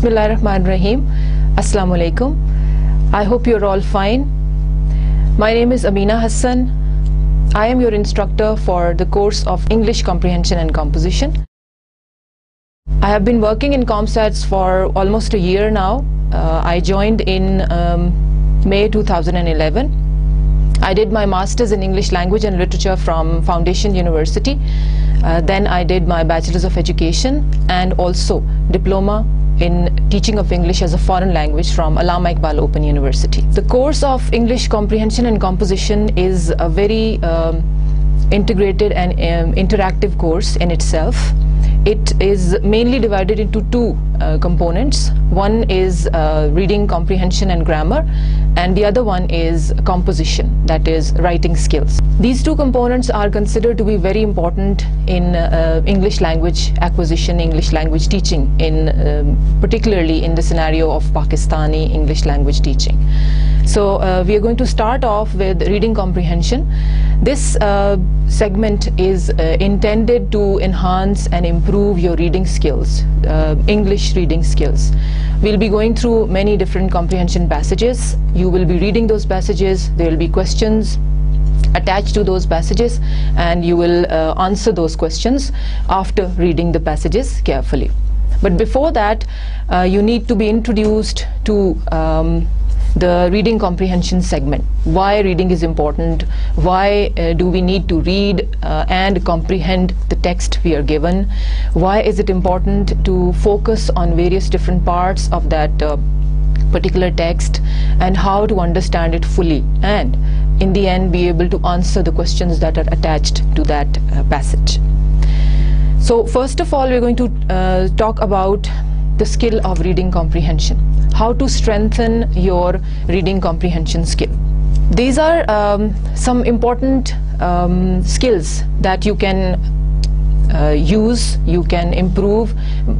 Bismillahirrahmanirrahim. Assalamu alaikum. I hope you're all fine. My name is Amina Hassan. I am your instructor for the course of English Comprehension and Composition. I have been working in COMSATS for almost a year now. Uh, I joined in um, May 2011. I did my master's in English language and literature from Foundation University. Uh, then I did my bachelor's of education and also diploma in teaching of English as a foreign language from Allama Iqbal Open University. The course of English comprehension and composition is a very um, integrated and um, interactive course in itself. It is mainly divided into two uh, components. One is uh, reading comprehension and grammar and the other one is composition, that is writing skills. These two components are considered to be very important in uh, English language acquisition, English language teaching, in um, particularly in the scenario of Pakistani English language teaching. So uh, we are going to start off with reading comprehension. This uh, segment is uh, intended to enhance and improve your reading skills, uh, English reading skills. We'll be going through many different comprehension passages. You will be reading those passages. There will be questions attached to those passages and you will uh, answer those questions after reading the passages carefully. But before that, uh, you need to be introduced to um, the reading comprehension segment. Why reading is important, why uh, do we need to read uh, and comprehend the text we are given, why is it important to focus on various different parts of that uh, particular text? And how to understand it fully? And in the end be able to answer the questions that are attached to that uh, passage. So first of all we're going to uh, talk about the skill of reading comprehension how to strengthen your reading comprehension skill. These are um, some important um, skills that you can uh, use, you can improve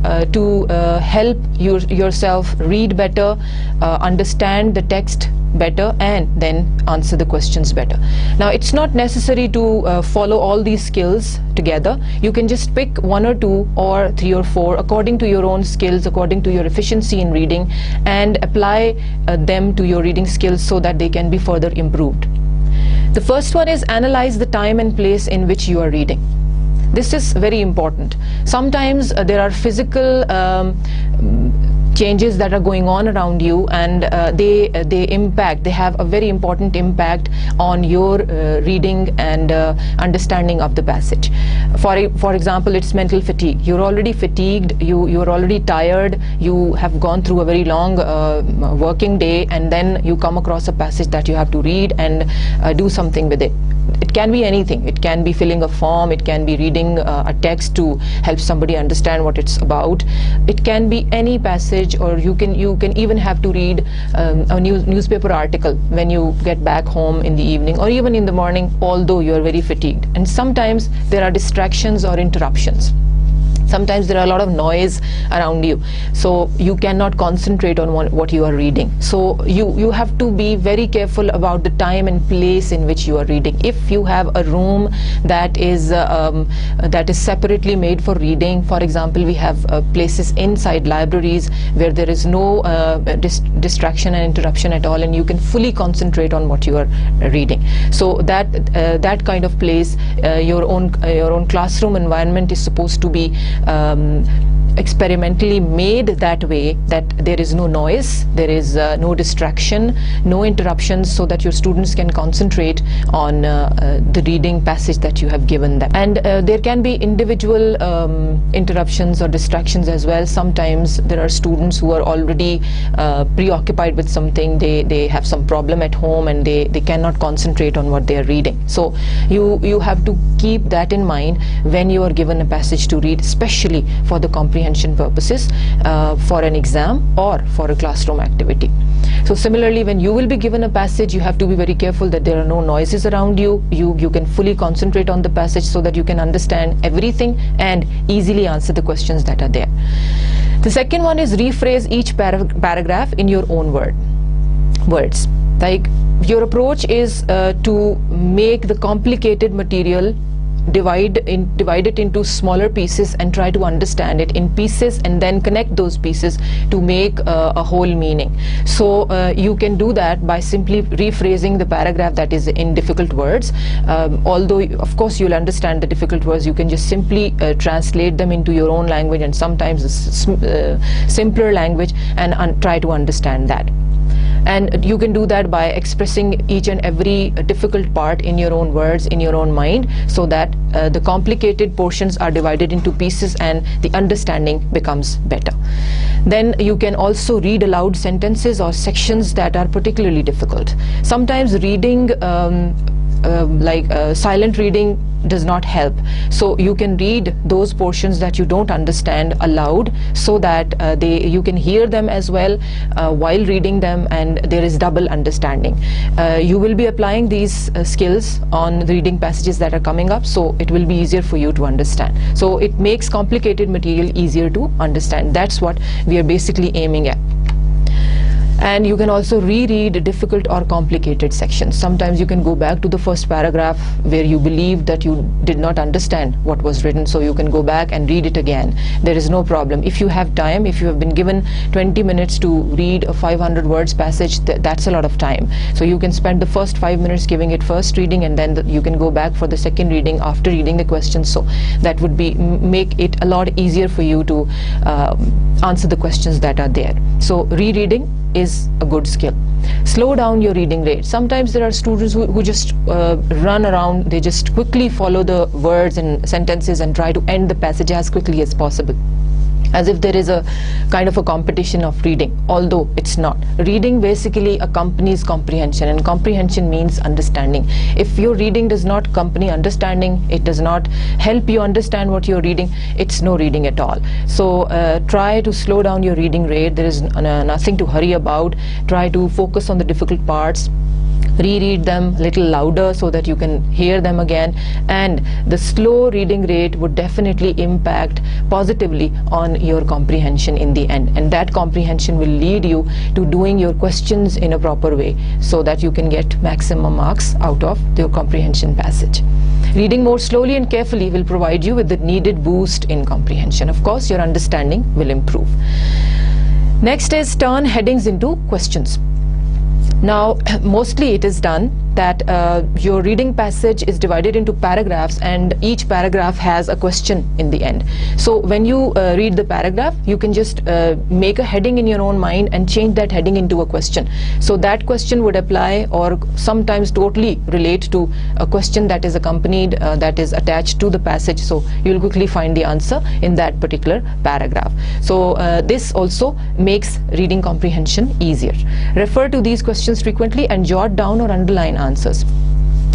uh, to uh, help your, yourself read better, uh, understand the text better and then answer the questions better. Now it's not necessary to uh, follow all these skills together. You can just pick one or two or three or four according to your own skills, according to your efficiency in reading and apply uh, them to your reading skills so that they can be further improved. The first one is analyze the time and place in which you are reading. This is very important. Sometimes uh, there are physical um, changes that are going on around you and uh, they uh, they impact they have a very important impact on your uh, reading and uh, understanding of the passage. For for example it's mental fatigue. You're already fatigued you you're already tired you have gone through a very long uh, working day and then you come across a passage that you have to read and uh, do something with it it can be anything. It can be filling a form. It can be reading a text to help somebody understand what it's about. It can be any passage or you can you can even have to read um, a news, newspaper article when you get back home in the evening or even in the morning although you are very fatigued. And sometimes there are distractions or interruptions sometimes there are a lot of noise around you. So you cannot concentrate on what you are reading. So you you have to be very careful about the time and place in which you are reading. If you have a room that is uh, um, that is separately made for reading for example we have uh, places inside libraries where there is no uh, dis distraction and interruption at all and you can fully concentrate on what you are reading. So that uh, that kind of place uh, your own your own classroom environment is supposed to be um, experimentally made that way that there is no noise, there is uh, no distraction, no interruptions so that your students can concentrate on uh, uh, the reading passage that you have given them. And uh, there can be individual um, interruptions or distractions as well. Sometimes there are students who are already uh, preoccupied with something, they, they have some problem at home and they, they cannot concentrate on what they are reading. So you, you have to keep that in mind when you are given a passage to read, especially for the comprehension comprehension purposes uh, for an exam or for a classroom activity. So similarly, when you will be given a passage, you have to be very careful that there are no noises around you. You, you can fully concentrate on the passage so that you can understand everything and easily answer the questions that are there. The second one is rephrase each para paragraph in your own word words. Like your approach is uh, to make the complicated material divide in divide it into smaller pieces and try to understand it in pieces and then connect those pieces to make uh, a whole meaning. So uh, you can do that by simply rephrasing the paragraph that is in difficult words. Um, although of course you'll understand the difficult words you can just simply uh, translate them into your own language and sometimes uh, simpler language and try to understand that and you can do that by expressing each and every difficult part in your own words in your own mind so that uh, the complicated portions are divided into pieces and the understanding becomes better. Then you can also read aloud sentences or sections that are particularly difficult. Sometimes reading um, like uh, silent reading does not help. So you can read those portions that you don't understand aloud so that uh, they you can hear them as well uh, while reading them and there is double understanding. Uh, you will be applying these uh, skills on reading passages that are coming up so it will be easier for you to understand. So it makes complicated material easier to understand. That's what we are basically aiming at and you can also reread difficult or complicated sections. Sometimes you can go back to the first paragraph where you believe that you did not understand what was written. So you can go back and read it again. There is no problem. If you have time if you have been given 20 minutes to read a 500 words passage th that's a lot of time. So you can spend the first 5 minutes giving it first reading and then the, you can go back for the second reading after reading the questions so that would be make it a lot easier for you to uh, answer the questions that are there. So rereading is a good skill. Slow down your reading rate. Sometimes there are students who, who just uh, run around. They just quickly follow the words and sentences and try to end the passage as quickly as possible as if there is a kind of a competition of reading although it's not. Reading basically accompanies comprehension and comprehension means understanding. If your reading does not accompany understanding it does not help you understand what you're reading it's no reading at all. So uh, try to slow down your reading rate. There is nothing to hurry about. Try to focus on the difficult parts reread them a little louder so that you can hear them again and the slow reading rate would definitely impact positively on your comprehension in the end and that comprehension will lead you to doing your questions in a proper way so that you can get maximum marks out of your comprehension passage. Reading more slowly and carefully will provide you with the needed boost in comprehension. Of course, your understanding will improve. Next is turn headings into questions. Now, mostly it is done that uh, your reading passage is divided into paragraphs and each paragraph has a question in the end. So when you uh, read the paragraph, you can just uh, make a heading in your own mind and change that heading into a question. So that question would apply or sometimes totally relate to a question that is accompanied, uh, that is attached to the passage. So you'll quickly find the answer in that particular paragraph. So uh, this also makes reading comprehension easier. Refer to these questions frequently and jot down or underline answers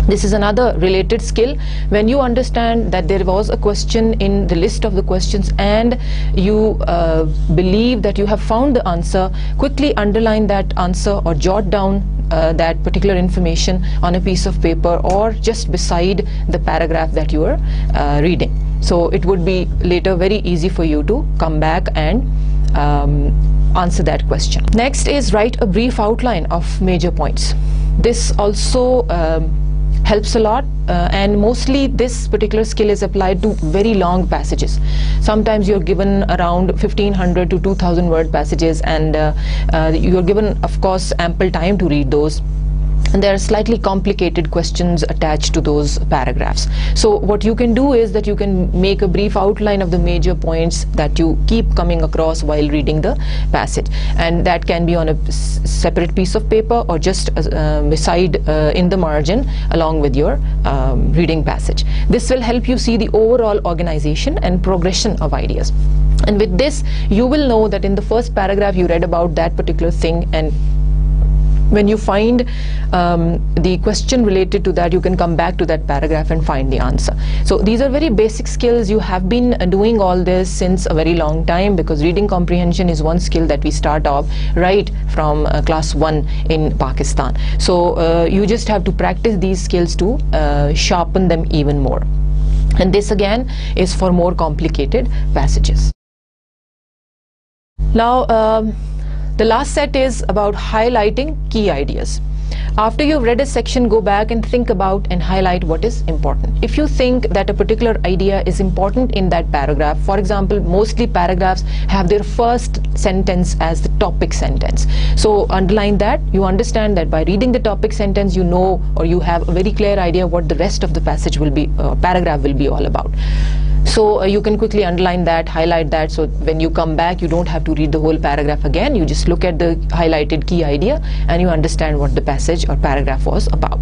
this is another related skill. When you understand that there was a question in the list of the questions and you uh, believe that you have found the answer quickly underline that answer or jot down uh, that particular information on a piece of paper or just beside the paragraph that you are uh, reading. So it would be later very easy for you to come back and um, answer that question. Next is write a brief outline of major points this also um, helps a lot uh, and mostly this particular skill is applied to very long passages. Sometimes you're given around 1500 to 2000 word passages and uh, uh, you're given of course ample time to read those and there are slightly complicated questions attached to those paragraphs. So what you can do is that you can make a brief outline of the major points that you keep coming across while reading the passage and that can be on a separate piece of paper or just uh, beside uh, in the margin along with your um, reading passage. This will help you see the overall organization and progression of ideas. And with this, you will know that in the first paragraph you read about that particular thing and when you find um, the question related to that you can come back to that paragraph and find the answer. So these are very basic skills. You have been uh, doing all this since a very long time because reading comprehension is one skill that we start off right from uh, class 1 in Pakistan. So uh, you just have to practice these skills to uh, sharpen them even more. And this again is for more complicated passages. Now um, The last set is about highlighting key ideas. After you've read a section, go back and think about and highlight what is important. If you think that a particular idea is important in that paragraph, for example, mostly paragraphs have their first sentence as the topic sentence. So underline that. You understand that by reading the topic sentence, you know or you have a very clear idea what the rest of the passage will be, uh, paragraph will be all about. So uh, you can quickly underline that, highlight that, so when you come back, you don't have to read the whole paragraph again. You just look at the highlighted key idea and you understand what the passage or paragraph was about.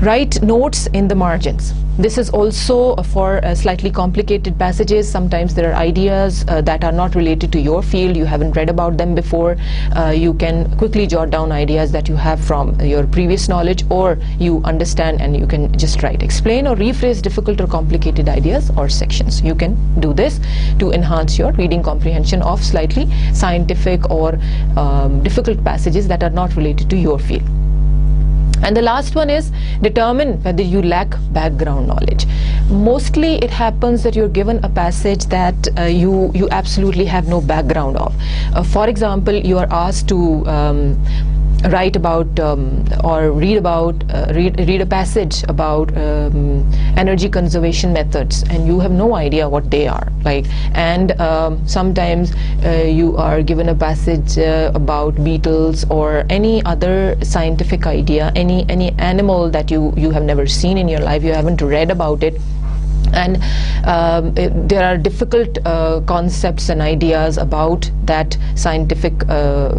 Write notes in the margins. This is also for uh, slightly complicated passages. Sometimes there are ideas uh, that are not related to your field. You haven't read about them before. Uh, you can quickly jot down ideas that you have from your previous knowledge or you understand and you can just write. Explain or rephrase difficult or complicated ideas or sections. You can do this to enhance your reading comprehension of slightly scientific or um, difficult passages that are not related to your field. And the last one is determine whether you lack background knowledge. Mostly it happens that you're given a passage that uh, you, you absolutely have no background of. Uh, for example, you are asked to um, write about um, or read about uh, read, read a passage about um, energy conservation methods and you have no idea what they are. Like and um, sometimes uh, you are given a passage uh, about beetles or any other scientific idea any any animal that you you have never seen in your life you haven't read about it and um, it, there are difficult uh, concepts and ideas about that scientific uh,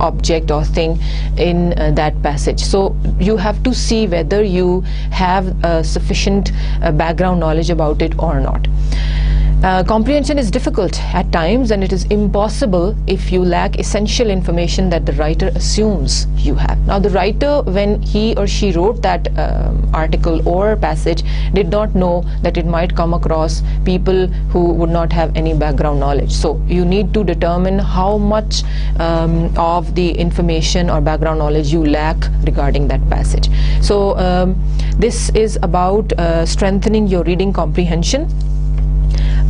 object or thing in uh, that passage. So you have to see whether you have sufficient uh, background knowledge about it or not uh, comprehension is difficult at times and it is impossible if you lack essential information that the writer assumes you have. Now the writer when he or she wrote that um, article or passage did not know that it might come across people who would not have any background knowledge. So you need to determine how much um, of the information or background knowledge you lack regarding that passage. So um, this is about uh, strengthening your reading comprehension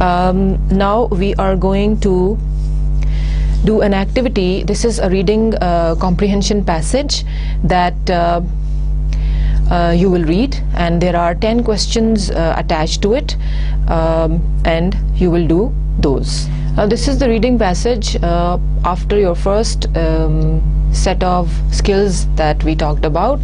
um, now we are going to do an activity. This is a reading uh, comprehension passage that uh, uh, you will read and there are 10 questions uh, attached to it um, and you will do those. This is the reading passage uh, after your first um, set of skills that we talked about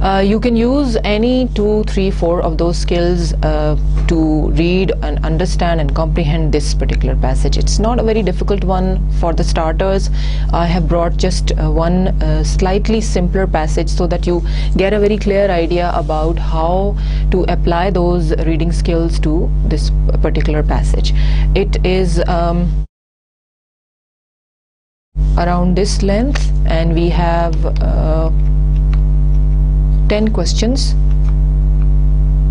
uh, you can use any two, three, four of those skills uh, to read and understand and comprehend this particular passage. It's not a very difficult one for the starters. I have brought just uh, one uh, slightly simpler passage so that you get a very clear idea about how to apply those reading skills to this particular passage. It is um, around this length and we have uh, 10 questions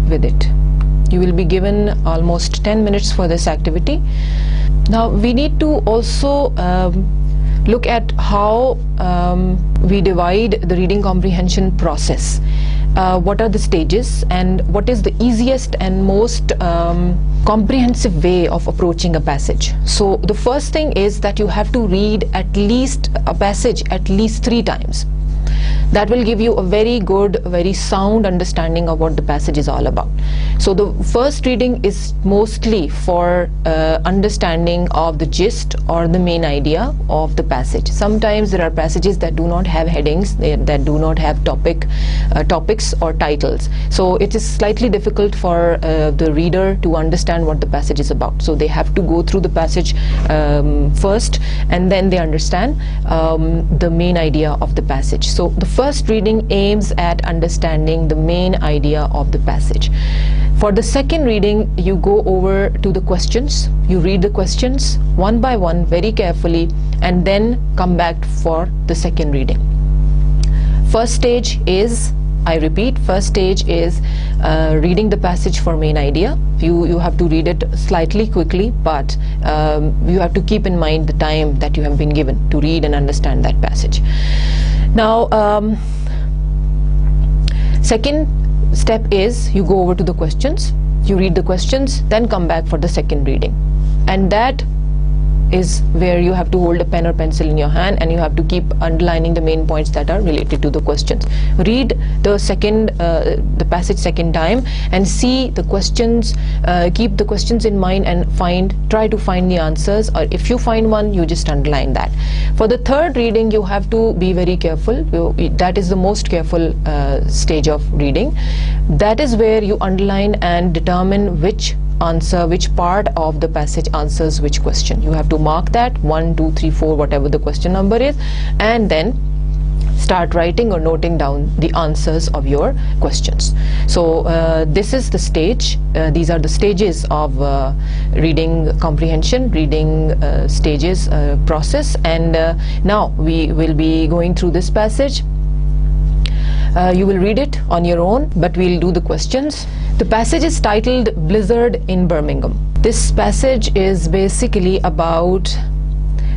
with it. You will be given almost 10 minutes for this activity. Now we need to also um, look at how um, we divide the reading comprehension process. Uh, what are the stages and what is the easiest and most um, comprehensive way of approaching a passage? So the first thing is that you have to read at least a passage at least three times that will give you a very good very sound understanding of what the passage is all about. So the first reading is mostly for uh, understanding of the gist or the main idea of the passage. Sometimes there are passages that do not have headings they, that do not have topic uh, topics or titles. So it is slightly difficult for uh, the reader to understand what the passage is about. So they have to go through the passage um, first and then they understand um, the main idea of the passage so the first reading aims at understanding the main idea of the passage. For the second reading, you go over to the questions, you read the questions one by one very carefully and then come back for the second reading. First stage is I repeat, first stage is uh, reading the passage for main idea. You, you have to read it slightly quickly, but um, you have to keep in mind the time that you have been given to read and understand that passage. Now, um, second step is you go over to the questions, you read the questions, then come back for the second reading. And that is where you have to hold a pen or pencil in your hand and you have to keep underlining the main points that are related to the questions. Read the second, uh, the passage second time and see the questions, uh, keep the questions in mind and find, try to find the answers or if you find one, you just underline that. For the third reading, you have to be very careful. You, that is the most careful uh, stage of reading. That is where you underline and determine which answer which part of the passage answers which question. You have to mark that one two three four whatever the question number is and then start writing or noting down the answers of your questions. So uh, this is the stage. Uh, these are the stages of uh, reading comprehension reading uh, stages uh, process and uh, now we will be going through this passage uh, you will read it on your own, but we'll do the questions. The passage is titled Blizzard in Birmingham. This passage is basically about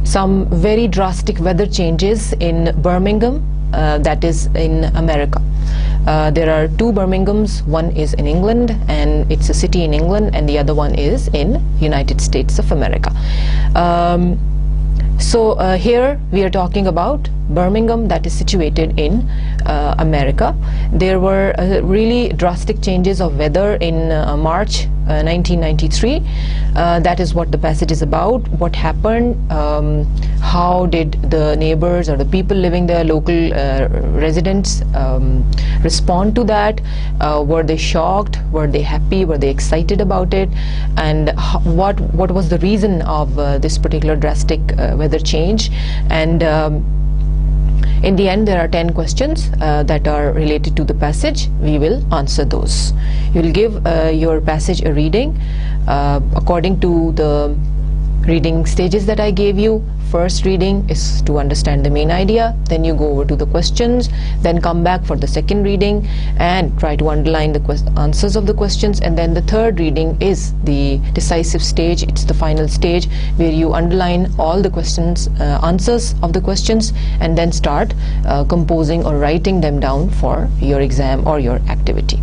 some very drastic weather changes in Birmingham, uh, that is in America. Uh, there are two Birminghams. One is in England, and it's a city in England, and the other one is in United States of America. Um, so uh, here we are talking about Birmingham that is situated in uh, America. There were uh, really drastic changes of weather in uh, March 1993. Uh, uh, that is what the passage is about. What happened? Um, how did the neighbors or the people living there, local residents, um, respond to that? were they shocked? Were they happy? Were they excited about it? And what what was the reason of this particular drastic weather change? And um, in the end, there are 10 questions uh, that are related to the passage. We will answer those. You will give uh, your passage a reading uh, according to the reading stages that I gave you first reading is to understand the main idea then you go over to the questions then come back for the second reading and try to underline the answers of the questions. And then the third reading is the decisive stage. It's the final stage where you underline all the questions uh, answers of the questions and then start uh, composing or writing them down for your exam or your activity.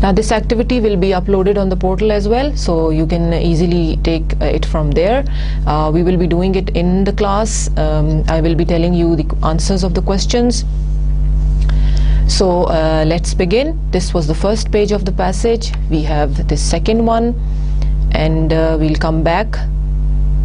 Now this activity will be uploaded on the portal as well so you can easily take uh, it from there. Uh, we will be doing it in the class um, I will be telling you the answers of the questions. So uh, let's begin. This was the first page of the passage. We have the second one and uh, we'll come back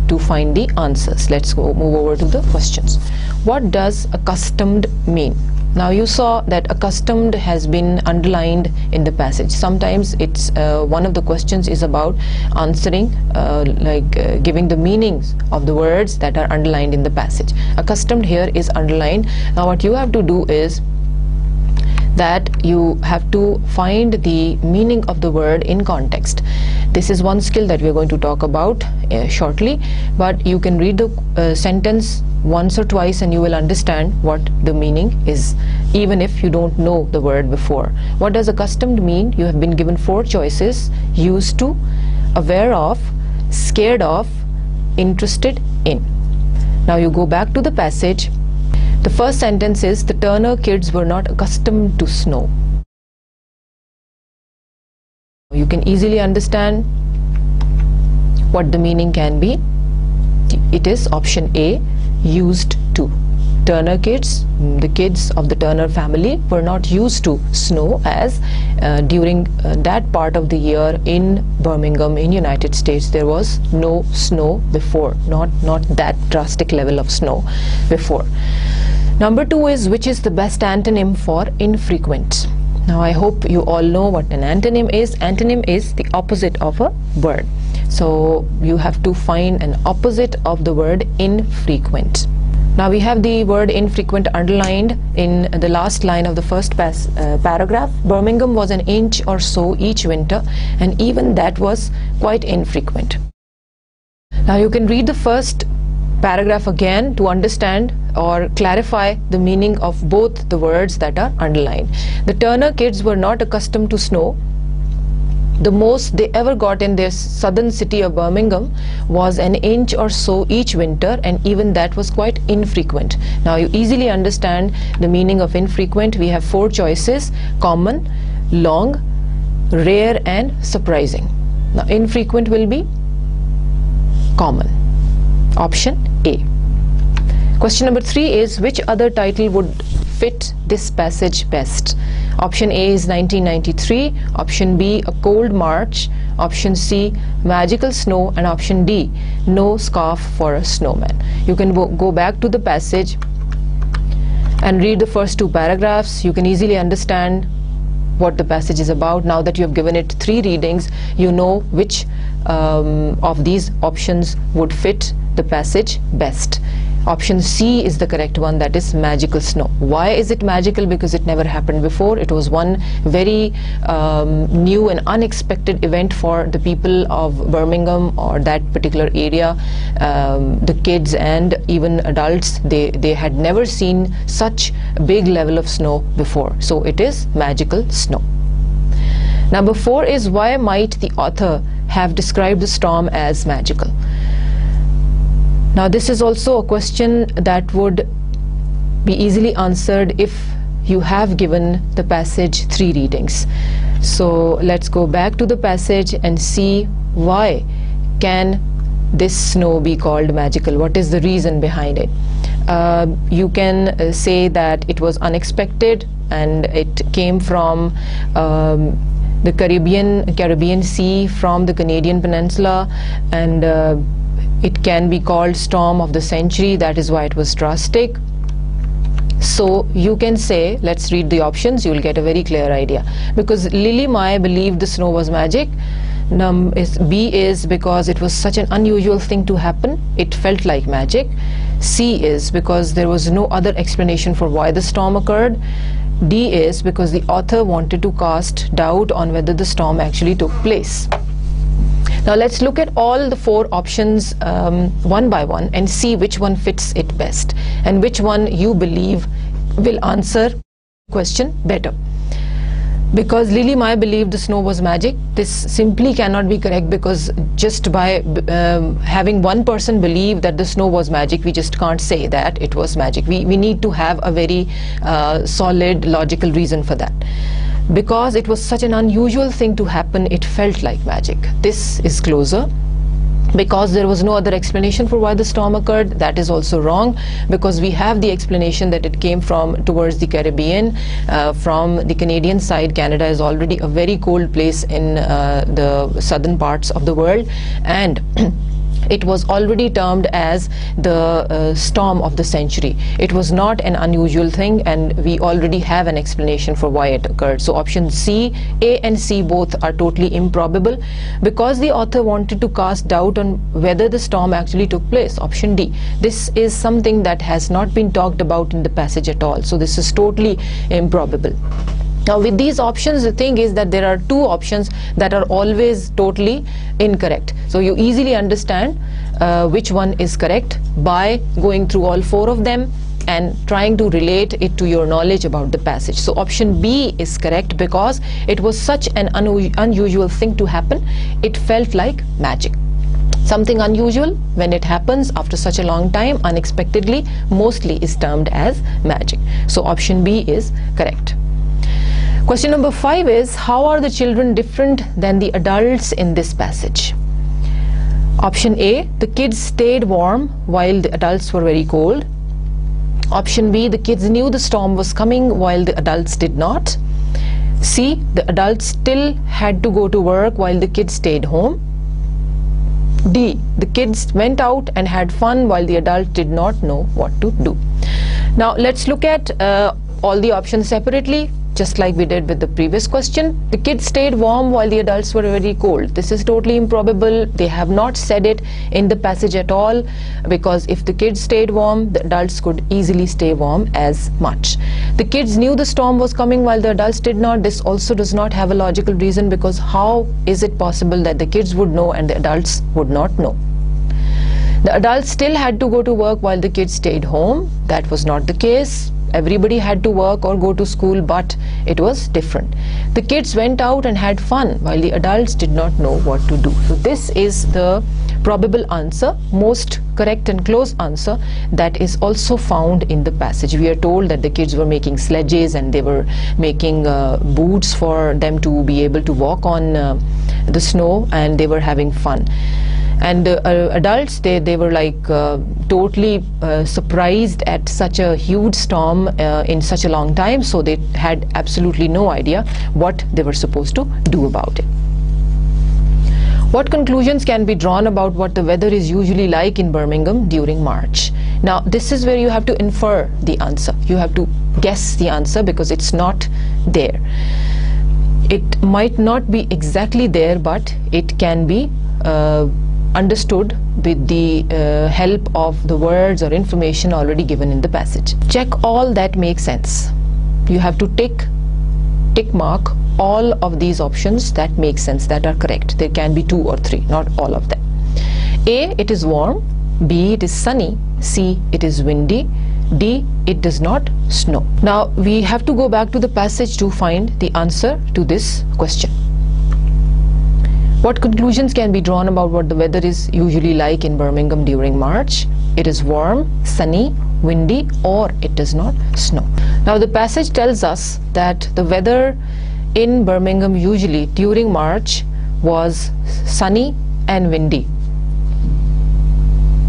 to find the answers. Let's go move over to the questions. What does accustomed mean now you saw that accustomed has been underlined in the passage. Sometimes it's uh, one of the questions is about answering, uh, like uh, giving the meanings of the words that are underlined in the passage. Accustomed here is underlined. Now what you have to do is that you have to find the meaning of the word in context this is one skill that we're going to talk about uh, shortly but you can read the uh, sentence once or twice and you will understand what the meaning is even if you don't know the word before. What does accustomed mean? You have been given four choices used to aware of scared of interested in. Now you go back to the passage. The first sentence is the Turner kids were not accustomed to snow. You can easily understand what the meaning can be. It is option A, used to. Turner kids, the kids of the Turner family were not used to snow as uh, during uh, that part of the year in Birmingham in United States there was no snow before not not that drastic level of snow before. Number 2 is which is the best antonym for infrequent? Now I hope you all know what an antonym is. Antonym is the opposite of a word so you have to find an opposite of the word infrequent now we have the word infrequent underlined in the last line of the first uh, paragraph. Birmingham was an inch or so each winter and even that was quite infrequent. Now you can read the first paragraph again to understand or clarify the meaning of both the words that are underlined. The Turner kids were not accustomed to snow the most they ever got in their southern city of Birmingham was an inch or so each winter and even that was quite infrequent. Now you easily understand the meaning of infrequent. We have four choices, common, long, rare and surprising. Now infrequent will be common Option A. Question number three is which other title would fit this passage best? Option A is 1993, option B, A Cold March, option C, Magical Snow, and option D, No Scarf for a Snowman. You can go back to the passage and read the first two paragraphs. You can easily understand what the passage is about. Now that you have given it three readings, you know which um, of these options would fit the passage best. Option C is the correct one, that is magical snow. Why is it magical? Because it never happened before. It was one very um, new and unexpected event for the people of Birmingham or that particular area. Um, the kids and even adults, they, they had never seen such big level of snow before. So it is magical snow. Number four is why might the author have described the storm as magical? Now this is also a question that would be easily answered if you have given the passage three readings. So let's go back to the passage and see why can this snow be called magical? What is the reason behind it? Uh, you can uh, say that it was unexpected and it came from um, the Caribbean Caribbean Sea from the Canadian Peninsula and uh, it can be called storm of the century, that is why it was drastic. So you can say, let's read the options, you'll get a very clear idea. Because Lily Mai believed the snow was magic. Num is, B is because it was such an unusual thing to happen, it felt like magic. C is because there was no other explanation for why the storm occurred. D is because the author wanted to cast doubt on whether the storm actually took place. Now let's look at all the four options um, one by one and see which one fits it best and which one you believe will answer question better. Because Lily Mai believed the snow was magic, this simply cannot be correct because just by um, having one person believe that the snow was magic, we just can't say that it was magic. We, we need to have a very uh, solid logical reason for that because it was such an unusual thing to happen it felt like magic. This is closer. Because there was no other explanation for why the storm occurred that is also wrong. Because we have the explanation that it came from towards the Caribbean uh, from the Canadian side. Canada is already a very cold place in uh, the southern parts of the world. And it was already termed as the uh, storm of the century. It was not an unusual thing and we already have an explanation for why it occurred. So option C, A and C both are totally improbable because the author wanted to cast doubt on whether the storm actually took place. Option D. This is something that has not been talked about in the passage at all. So this is totally improbable. Now with these options, the thing is that there are two options that are always totally incorrect. So you easily understand uh, which one is correct by going through all four of them and trying to relate it to your knowledge about the passage. So option B is correct because it was such an un unusual thing to happen. It felt like magic. Something unusual when it happens after such a long time unexpectedly mostly is termed as magic. So option B is correct. Question number five is How are the children different than the adults in this passage? Option A The kids stayed warm while the adults were very cold. Option B The kids knew the storm was coming while the adults did not. C The adults still had to go to work while the kids stayed home. D. The kids went out and had fun while the adults did not know what to do. Now let's look at uh, all the options separately just like we did with the previous question. The kids stayed warm while the adults were very cold. This is totally improbable. They have not said it in the passage at all because if the kids stayed warm, the adults could easily stay warm as much. The kids knew the storm was coming while the adults did not. This also does not have a logical reason because how is it possible that the kids would know and the adults would not know? The adults still had to go to work while the kids stayed home. That was not the case everybody had to work or go to school but it was different. The kids went out and had fun while the adults did not know what to do. So this is the probable answer most correct and close answer that is also found in the passage. We are told that the kids were making sledges and they were making uh, boots for them to be able to walk on uh, the snow and they were having fun and uh, uh, adults they, they were like uh, totally uh, surprised at such a huge storm uh, in such a long time so they had absolutely no idea what they were supposed to do about it what conclusions can be drawn about what the weather is usually like in Birmingham during March? Now, this is where you have to infer the answer. You have to guess the answer because it's not there. It might not be exactly there, but it can be uh, understood with the uh, help of the words or information already given in the passage. Check all that makes sense. You have to tick tick mark all of these options that make sense that are correct. There can be two or three not all of them. A it is warm. B it is sunny. C it is windy. D it does not snow. Now we have to go back to the passage to find the answer to this question what conclusions can be drawn about what the weather is usually like in Birmingham during March? It is warm, sunny, windy, or it does not snow. Now, the passage tells us that the weather in Birmingham usually during March was sunny and windy.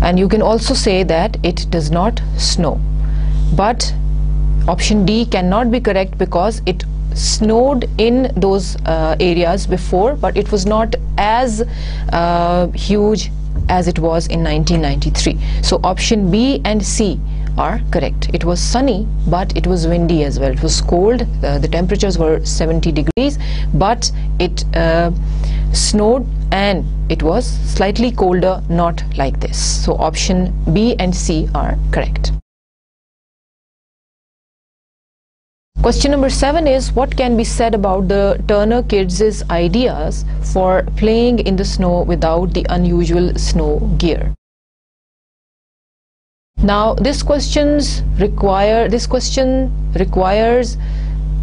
And you can also say that it does not snow. But option D cannot be correct because it snowed in those uh, areas before but it was not as uh, huge as it was in 1993 so option B and C are correct. It was sunny but it was windy as well. It was cold uh, the temperatures were 70 degrees but it uh, snowed and it was slightly colder not like this. So option B and C are correct Question number seven is what can be said about the Turner kids' ideas for playing in the snow without the unusual snow gear? Now this questions require this question requires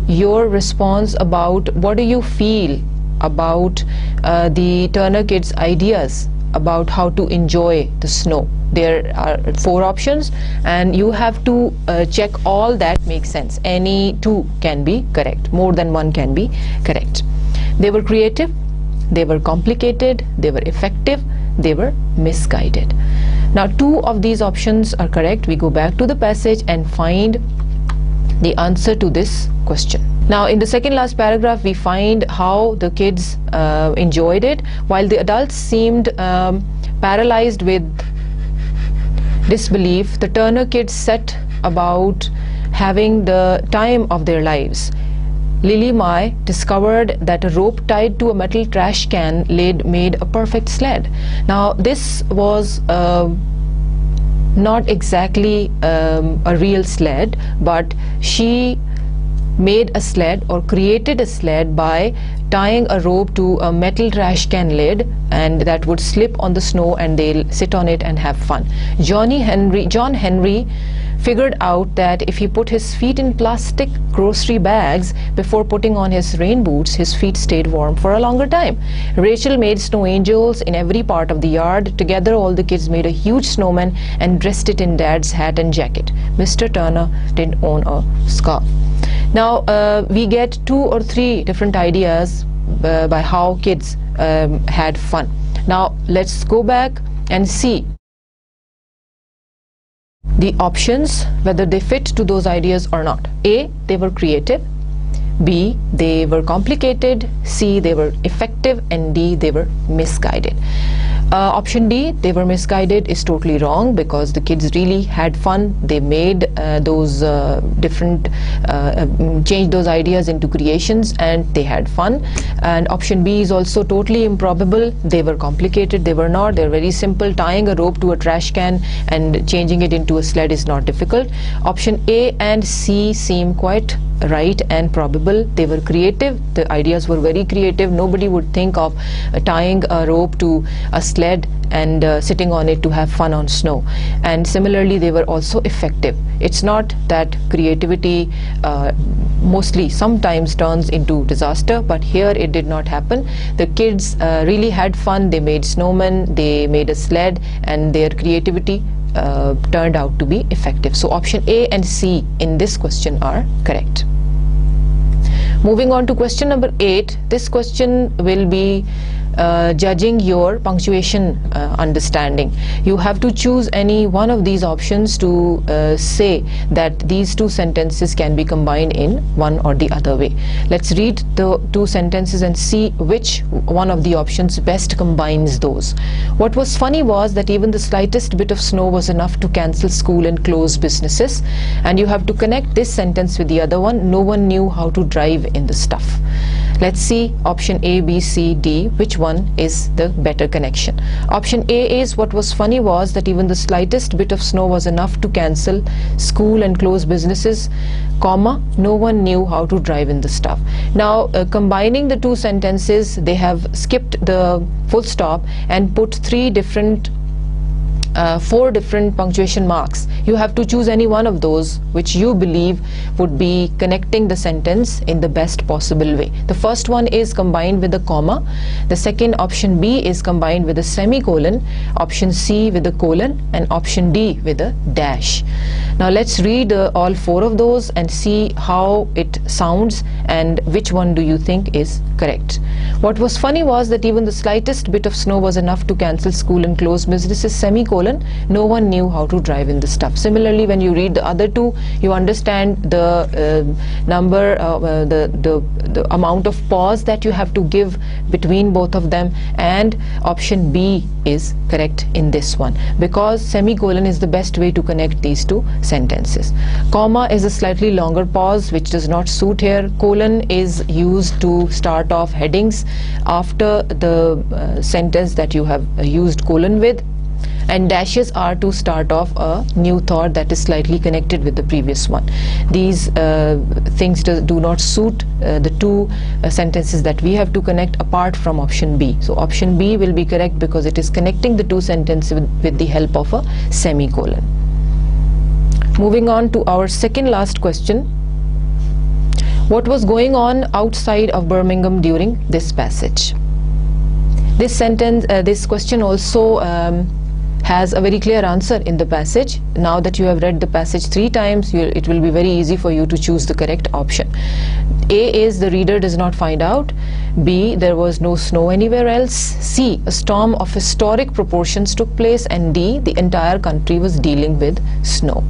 your response about what do you feel about uh, the Turner kids' ideas about how to enjoy the snow. There are four options and you have to uh, check all that makes sense. Any two can be correct. More than one can be correct. They were creative they were complicated they were effective they were misguided. Now two of these options are correct. We go back to the passage and find the answer to this question now in the second last paragraph we find how the kids uh, enjoyed it while the adults seemed um, paralyzed with disbelief, the Turner kids set about having the time of their lives. Lily Mai discovered that a rope tied to a metal trash can laid made a perfect sled. Now this was uh, not exactly um, a real sled, but she made a sled or created a sled by tying a rope to a metal trash can lid and that would slip on the snow and they'll sit on it and have fun. Johnny Henry, John Henry figured out that if he put his feet in plastic grocery bags before putting on his rain boots, his feet stayed warm for a longer time. Rachel made snow angels in every part of the yard. Together, all the kids made a huge snowman and dressed it in dad's hat and jacket. Mr. Turner didn't own a scarf. Now, uh, we get two or three different ideas uh, by how kids um, had fun. Now, let's go back and see the options, whether they fit to those ideas or not. A, they were creative. B, they were complicated. C, they were effective. And D, they were misguided. Uh, option D, they were misguided, is totally wrong because the kids really had fun. They made uh, those uh, different, uh, um, changed those ideas into creations and they had fun. And option B is also totally improbable. They were complicated, they were not. They're very simple. Tying a rope to a trash can and changing it into a sled is not difficult. Option A and C seem quite right and probable. They were creative. The ideas were very creative. Nobody would think of tying a rope to a sled and uh, sitting on it to have fun on snow. And similarly, they were also effective. It's not that creativity uh, mostly sometimes turns into disaster, but here it did not happen. The kids uh, really had fun. They made snowmen, they made a sled, and their creativity uh, turned out to be effective. So option A and C in this question are correct. Moving on to question number 8, this question will be uh, judging your punctuation uh, understanding. You have to choose any one of these options to uh, say that these two sentences can be combined in one or the other way. Let's read the two sentences and see which one of the options best combines those. What was funny was that even the slightest bit of snow was enough to cancel school and close businesses and you have to connect this sentence with the other one. No one knew how to drive in the stuff. Let's see option A, B, C, D, which one is the better connection. Option A is what was funny was that even the slightest bit of snow was enough to cancel school and close businesses, comma, no one knew how to drive in the stuff. Now, uh, combining the two sentences, they have skipped the full stop and put three different uh, four different punctuation marks. You have to choose any one of those which you believe would be connecting the sentence in the best possible way. The first one is combined with a comma. The second option B is combined with a semicolon. Option C with a colon and option D with a dash. Now let's read uh, all four of those and see how it sounds and which one do you think is correct. What was funny was that even the slightest bit of snow was enough to cancel school and close businesses semicolon no one knew how to drive in the stuff. Similarly when you read the other two you understand the uh, number uh, the, the the amount of pause that you have to give between both of them. And option B is correct in this one because semicolon is the best way to connect these two sentences. Comma is a slightly longer pause which does not suit here. Colon is used to start off headings after the uh, sentence that you have used colon with and dashes are to start off a new thought that is slightly connected with the previous one. These uh, things do, do, not suit uh, the two uh, sentences that we have to connect apart from option B. So option B will be correct because it is connecting the two sentences with, with the help of a semicolon. Moving on to our second last question. What was going on outside of Birmingham during this passage? This sentence, uh, this question also um, has a very clear answer in the passage. Now that you have read the passage three times, it will be very easy for you to choose the correct option. A is the reader does not find out. B, there was no snow anywhere else. C, a storm of historic proportions took place. And D, the entire country was dealing with snow.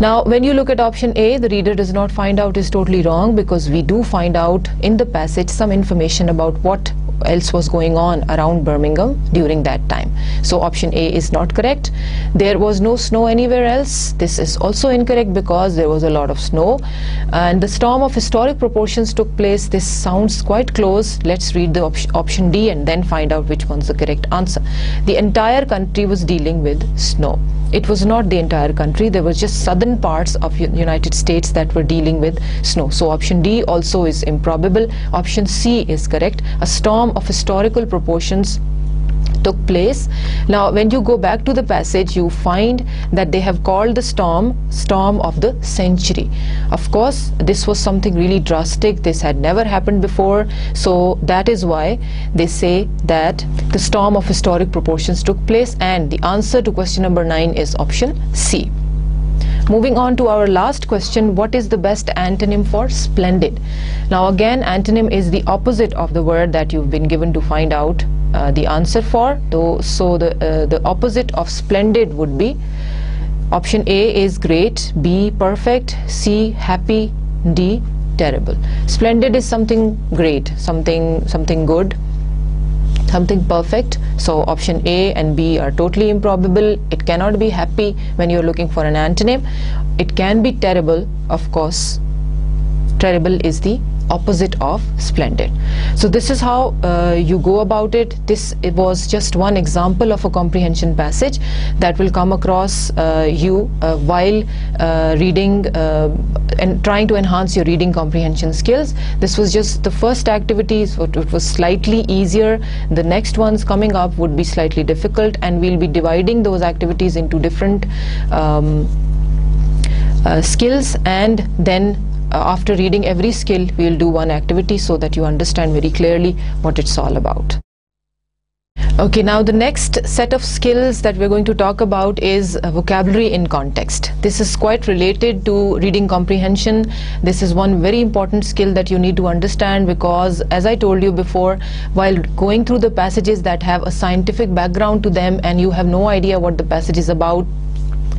Now, when you look at option A, the reader does not find out is totally wrong because we do find out in the passage some information about what else was going on around Birmingham during that time. So option A is not correct. There was no snow anywhere else. This is also incorrect because there was a lot of snow. And the storm of historic proportions took place. This sounds quite close. Let's read the op option D and then find out which one's the correct answer. The entire country was dealing with snow. It was not the entire country. There was just southern parts of United States that were dealing with snow. So option D also is improbable. Option C is correct. A storm of historical proportions took place. Now, when you go back to the passage, you find that they have called the storm storm of the century. Of course, this was something really drastic. This had never happened before. So that is why they say that the storm of historic proportions took place. And the answer to question number nine is option C. Moving on to our last question, what is the best antonym for splendid? Now again, antonym is the opposite of the word that you've been given to find out uh, the answer for. So the, uh, the opposite of splendid would be option A is great, B perfect, C happy, D terrible. Splendid is something great, something something good, something perfect so option A and B are totally improbable. It cannot be happy when you're looking for an antonym. It can be terrible of course. Terrible is the opposite of splendid. So this is how uh, you go about it. This it was just one example of a comprehension passage that will come across uh, you uh, while uh, reading uh, and trying to enhance your reading comprehension skills. This was just the first activity, so it was slightly easier. The next ones coming up would be slightly difficult and we'll be dividing those activities into different um, uh, skills and then after reading every skill, we will do one activity so that you understand very clearly what it's all about. Okay, now the next set of skills that we're going to talk about is uh, vocabulary in context. This is quite related to reading comprehension. This is one very important skill that you need to understand because, as I told you before, while going through the passages that have a scientific background to them and you have no idea what the passage is about,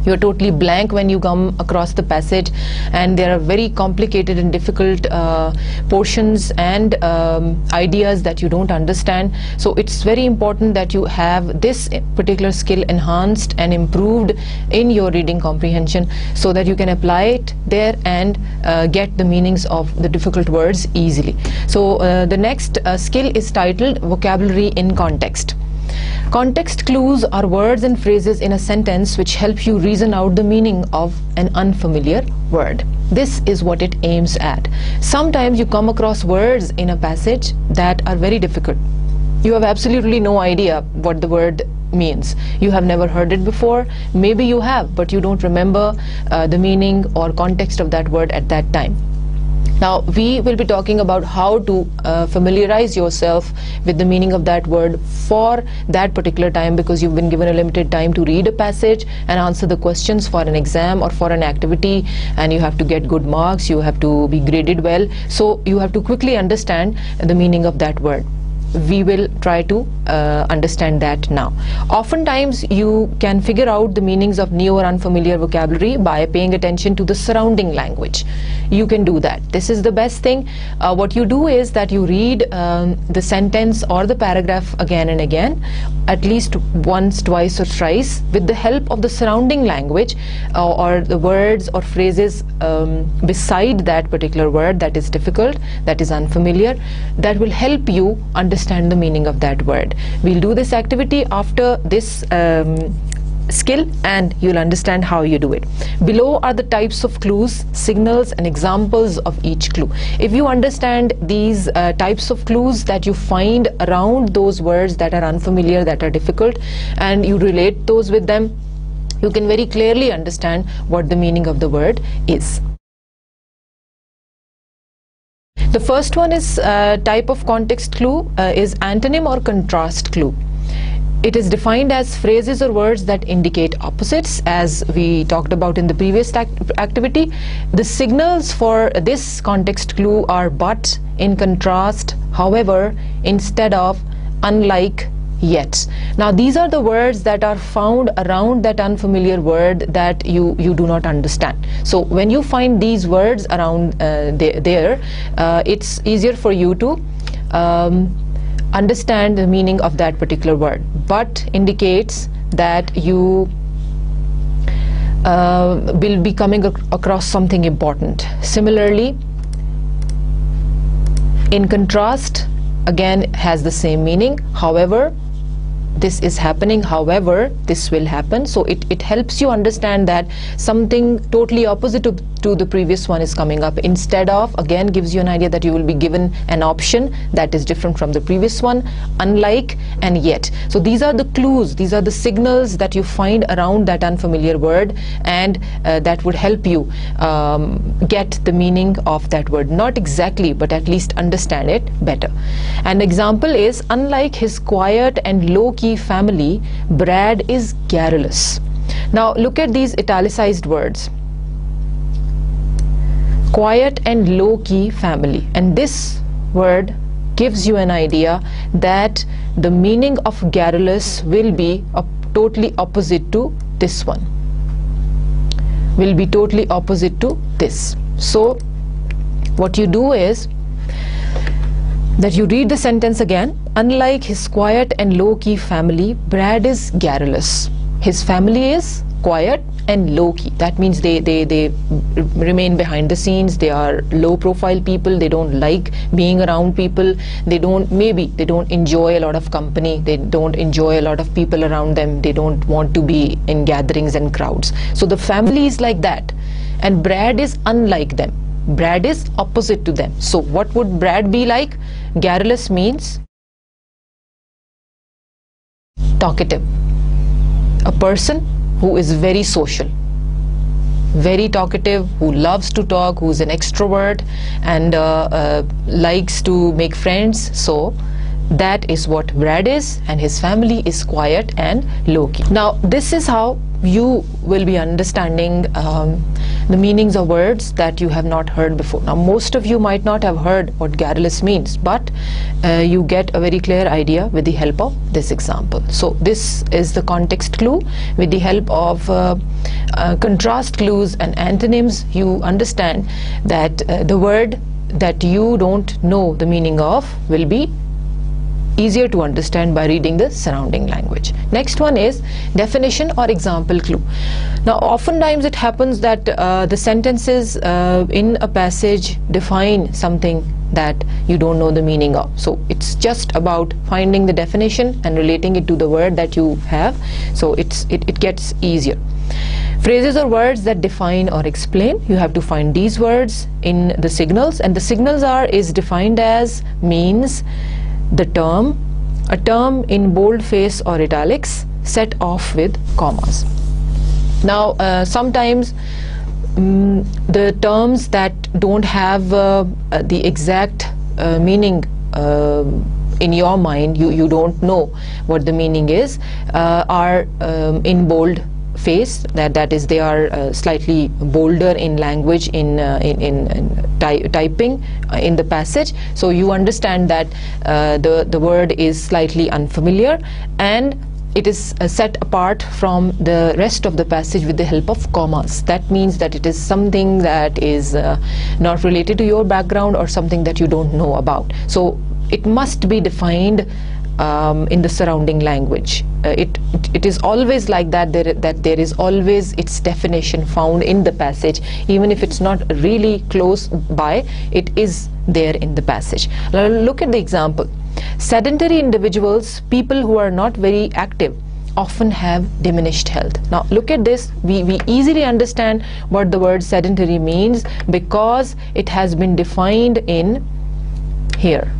you're totally blank when you come across the passage. And there are very complicated and difficult uh, portions and um, ideas that you don't understand. So it's very important that you have this particular skill enhanced and improved in your reading comprehension so that you can apply it there and uh, get the meanings of the difficult words easily. So uh, the next uh, skill is titled vocabulary in context Context clues are words and phrases in a sentence which help you reason out the meaning of an unfamiliar word. This is what it aims at. Sometimes you come across words in a passage that are very difficult. You have absolutely no idea what the word means. You have never heard it before. Maybe you have, but you don't remember uh, the meaning or context of that word at that time. Now, we will be talking about how to uh, familiarize yourself with the meaning of that word for that particular time because you've been given a limited time to read a passage and answer the questions for an exam or for an activity and you have to get good marks, you have to be graded well. So, you have to quickly understand the meaning of that word we will try to uh, understand that now. Oftentimes you can figure out the meanings of new or unfamiliar vocabulary by paying attention to the surrounding language. You can do that. This is the best thing. Uh, what you do is that you read um, the sentence or the paragraph again and again, at least once, twice or thrice with the help of the surrounding language uh, or the words or phrases um, beside that particular word that is difficult, that is unfamiliar, that will help you understand understand the meaning of that word. We'll do this activity after this um, skill and you'll understand how you do it. Below are the types of clues, signals and examples of each clue. If you understand these uh, types of clues that you find around those words that are unfamiliar, that are difficult and you relate those with them, you can very clearly understand what the meaning of the word is. The first one is uh, type of context clue uh, is antonym or contrast clue. It is defined as phrases or words that indicate opposites as we talked about in the previous act activity. The signals for this context clue are but, in contrast, however, instead of, unlike, yet. Now these are the words that are found around that unfamiliar word that you, you do not understand. So when you find these words around uh, there, uh, it's easier for you to um, understand the meaning of that particular word. But indicates that you uh, will be coming ac across something important. Similarly, in contrast, again has the same meaning. However, this is happening however this will happen. So it, it helps you understand that something totally opposite to, to the previous one is coming up. Instead of again gives you an idea that you will be given an option that is different from the previous one unlike and yet. So these are the clues these are the signals that you find around that unfamiliar word and uh, that would help you um, get the meaning of that word. Not exactly but at least understand it better. An example is unlike his quiet and low-key family, Brad is garrulous. Now look at these italicized words. Quiet and low-key family. And this word gives you an idea that the meaning of garrulous will be totally opposite to this one. Will be totally opposite to this. So what you do is that you read the sentence again. Unlike his quiet and low-key family, Brad is garrulous. His family is quiet and low-key. That means they, they, they remain behind the scenes. They are low-profile people. They don't like being around people. They don't, maybe, they don't enjoy a lot of company. They don't enjoy a lot of people around them. They don't want to be in gatherings and crowds. So the family is like that. And Brad is unlike them. Brad is opposite to them. So what would Brad be like? Garrulous means talkative. A person who is very social. Very talkative, who loves to talk, who's an extrovert and uh, uh, likes to make friends. So that is what Brad is and his family is quiet and low-key. Now this is how you will be understanding um, the meanings of words that you have not heard before. Now most of you might not have heard what garrulous means but uh, you get a very clear idea with the help of this example. So this is the context clue with the help of uh, uh, contrast clues and antonyms you understand that uh, the word that you don't know the meaning of will be easier to understand by reading the surrounding language. Next one is definition or example clue. Now oftentimes it happens that uh, the sentences uh, in a passage define something that you don't know the meaning of. So it's just about finding the definition and relating it to the word that you have. So it's it, it gets easier. Phrases or words that define or explain, you have to find these words in the signals and the signals are is defined as means, the term, a term in boldface or italics set off with commas. Now, uh, sometimes um, the terms that don't have uh, uh, the exact uh, meaning uh, in your mind, you, you don't know what the meaning is, uh, are um, in bold face that that is they are uh, slightly bolder in language in uh, in, in, in ty typing uh, in the passage. So you understand that uh, the the word is slightly unfamiliar and it is uh, set apart from the rest of the passage with the help of commas. That means that it is something that is uh, not related to your background or something that you don't know about. So it must be defined um, in the surrounding language. Uh, it, it, it is always like that there, that there is always its definition found in the passage even if it's not really close by it is there in the passage. Now look at the example. Sedentary individuals, people who are not very active often have diminished health. Now look at this, we, we easily understand what the word sedentary means because it has been defined in here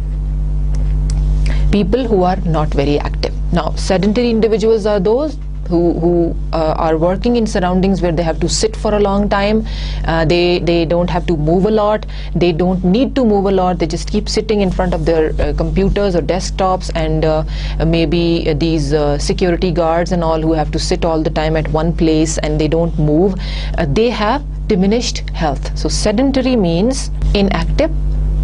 people who are not very active. Now, sedentary individuals are those who, who uh, are working in surroundings where they have to sit for a long time. Uh, they they don't have to move a lot. They don't need to move a lot. They just keep sitting in front of their uh, computers or desktops and uh, maybe these uh, security guards and all who have to sit all the time at one place and they don't move uh, they have diminished health. So sedentary means inactive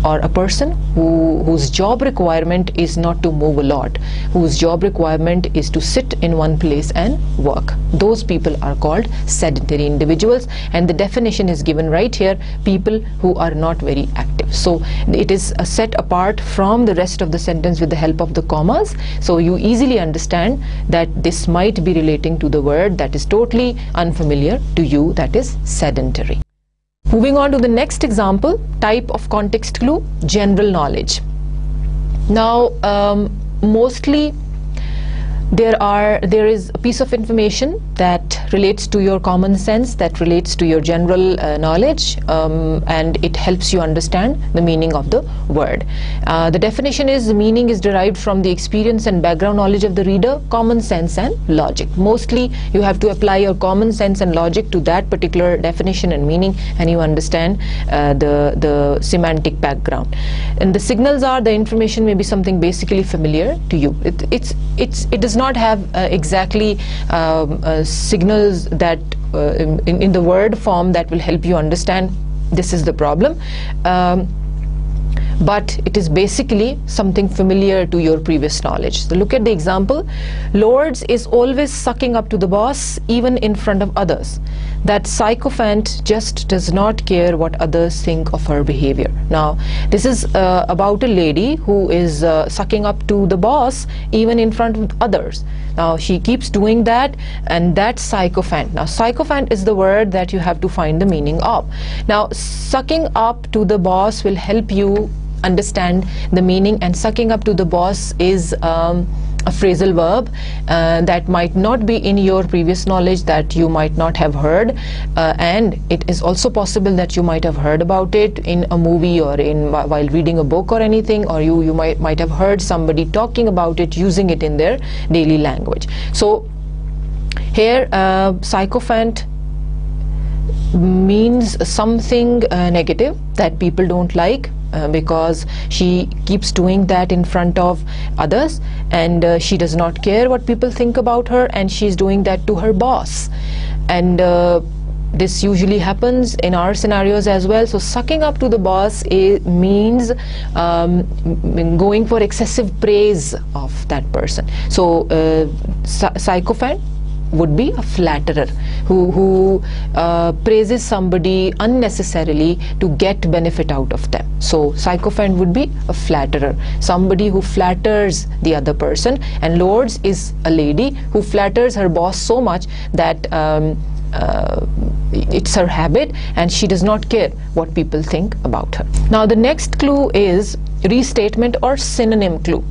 or a person who, whose job requirement is not to move a lot, whose job requirement is to sit in one place and work. Those people are called sedentary individuals and the definition is given right here, people who are not very active. So it is set apart from the rest of the sentence with the help of the commas. So you easily understand that this might be relating to the word that is totally unfamiliar to you that is sedentary. Moving on to the next example, type of context clue, general knowledge. Now, um, mostly there are there is a piece of information that relates to your common sense that relates to your general uh, knowledge um, and it helps you understand the meaning of the word. Uh, the definition is the meaning is derived from the experience and background knowledge of the reader common sense and logic. Mostly you have to apply your common sense and logic to that particular definition and meaning and you understand uh, the the semantic background. And the signals are the information may be something basically familiar to you. It, it's it's it does not have uh, exactly um, uh, signals that uh, in, in the word form that will help you understand this is the problem um, but it is basically something familiar to your previous knowledge. So look at the example. Lourdes is always sucking up to the boss even in front of others. That sycophant just does not care what others think of her behavior. Now this is uh, about a lady who is uh, sucking up to the boss even in front of others. Now she keeps doing that and that sycophant. Now sycophant is the word that you have to find the meaning of. Now sucking up to the boss will help you understand the meaning and sucking up to the boss is um, a phrasal verb uh, that might not be in your previous knowledge that you might not have heard uh, and it is also possible that you might have heard about it in a movie or in while reading a book or anything or you you might might have heard somebody talking about it using it in their daily language. So here uh, sycophant means something uh, negative that people don't like uh, because she keeps doing that in front of others and uh, she does not care what people think about her and she's doing that to her boss. And uh, this usually happens in our scenarios as well. So sucking up to the boss means um, going for excessive praise of that person. So uh, sycophant would be a flatterer who, who uh, praises somebody unnecessarily to get benefit out of them. So sycophant would be a flatterer, somebody who flatters the other person and Lourdes is a lady who flatters her boss so much that um, uh, it's her habit and she does not care what people think about her. Now the next clue is restatement or synonym clue.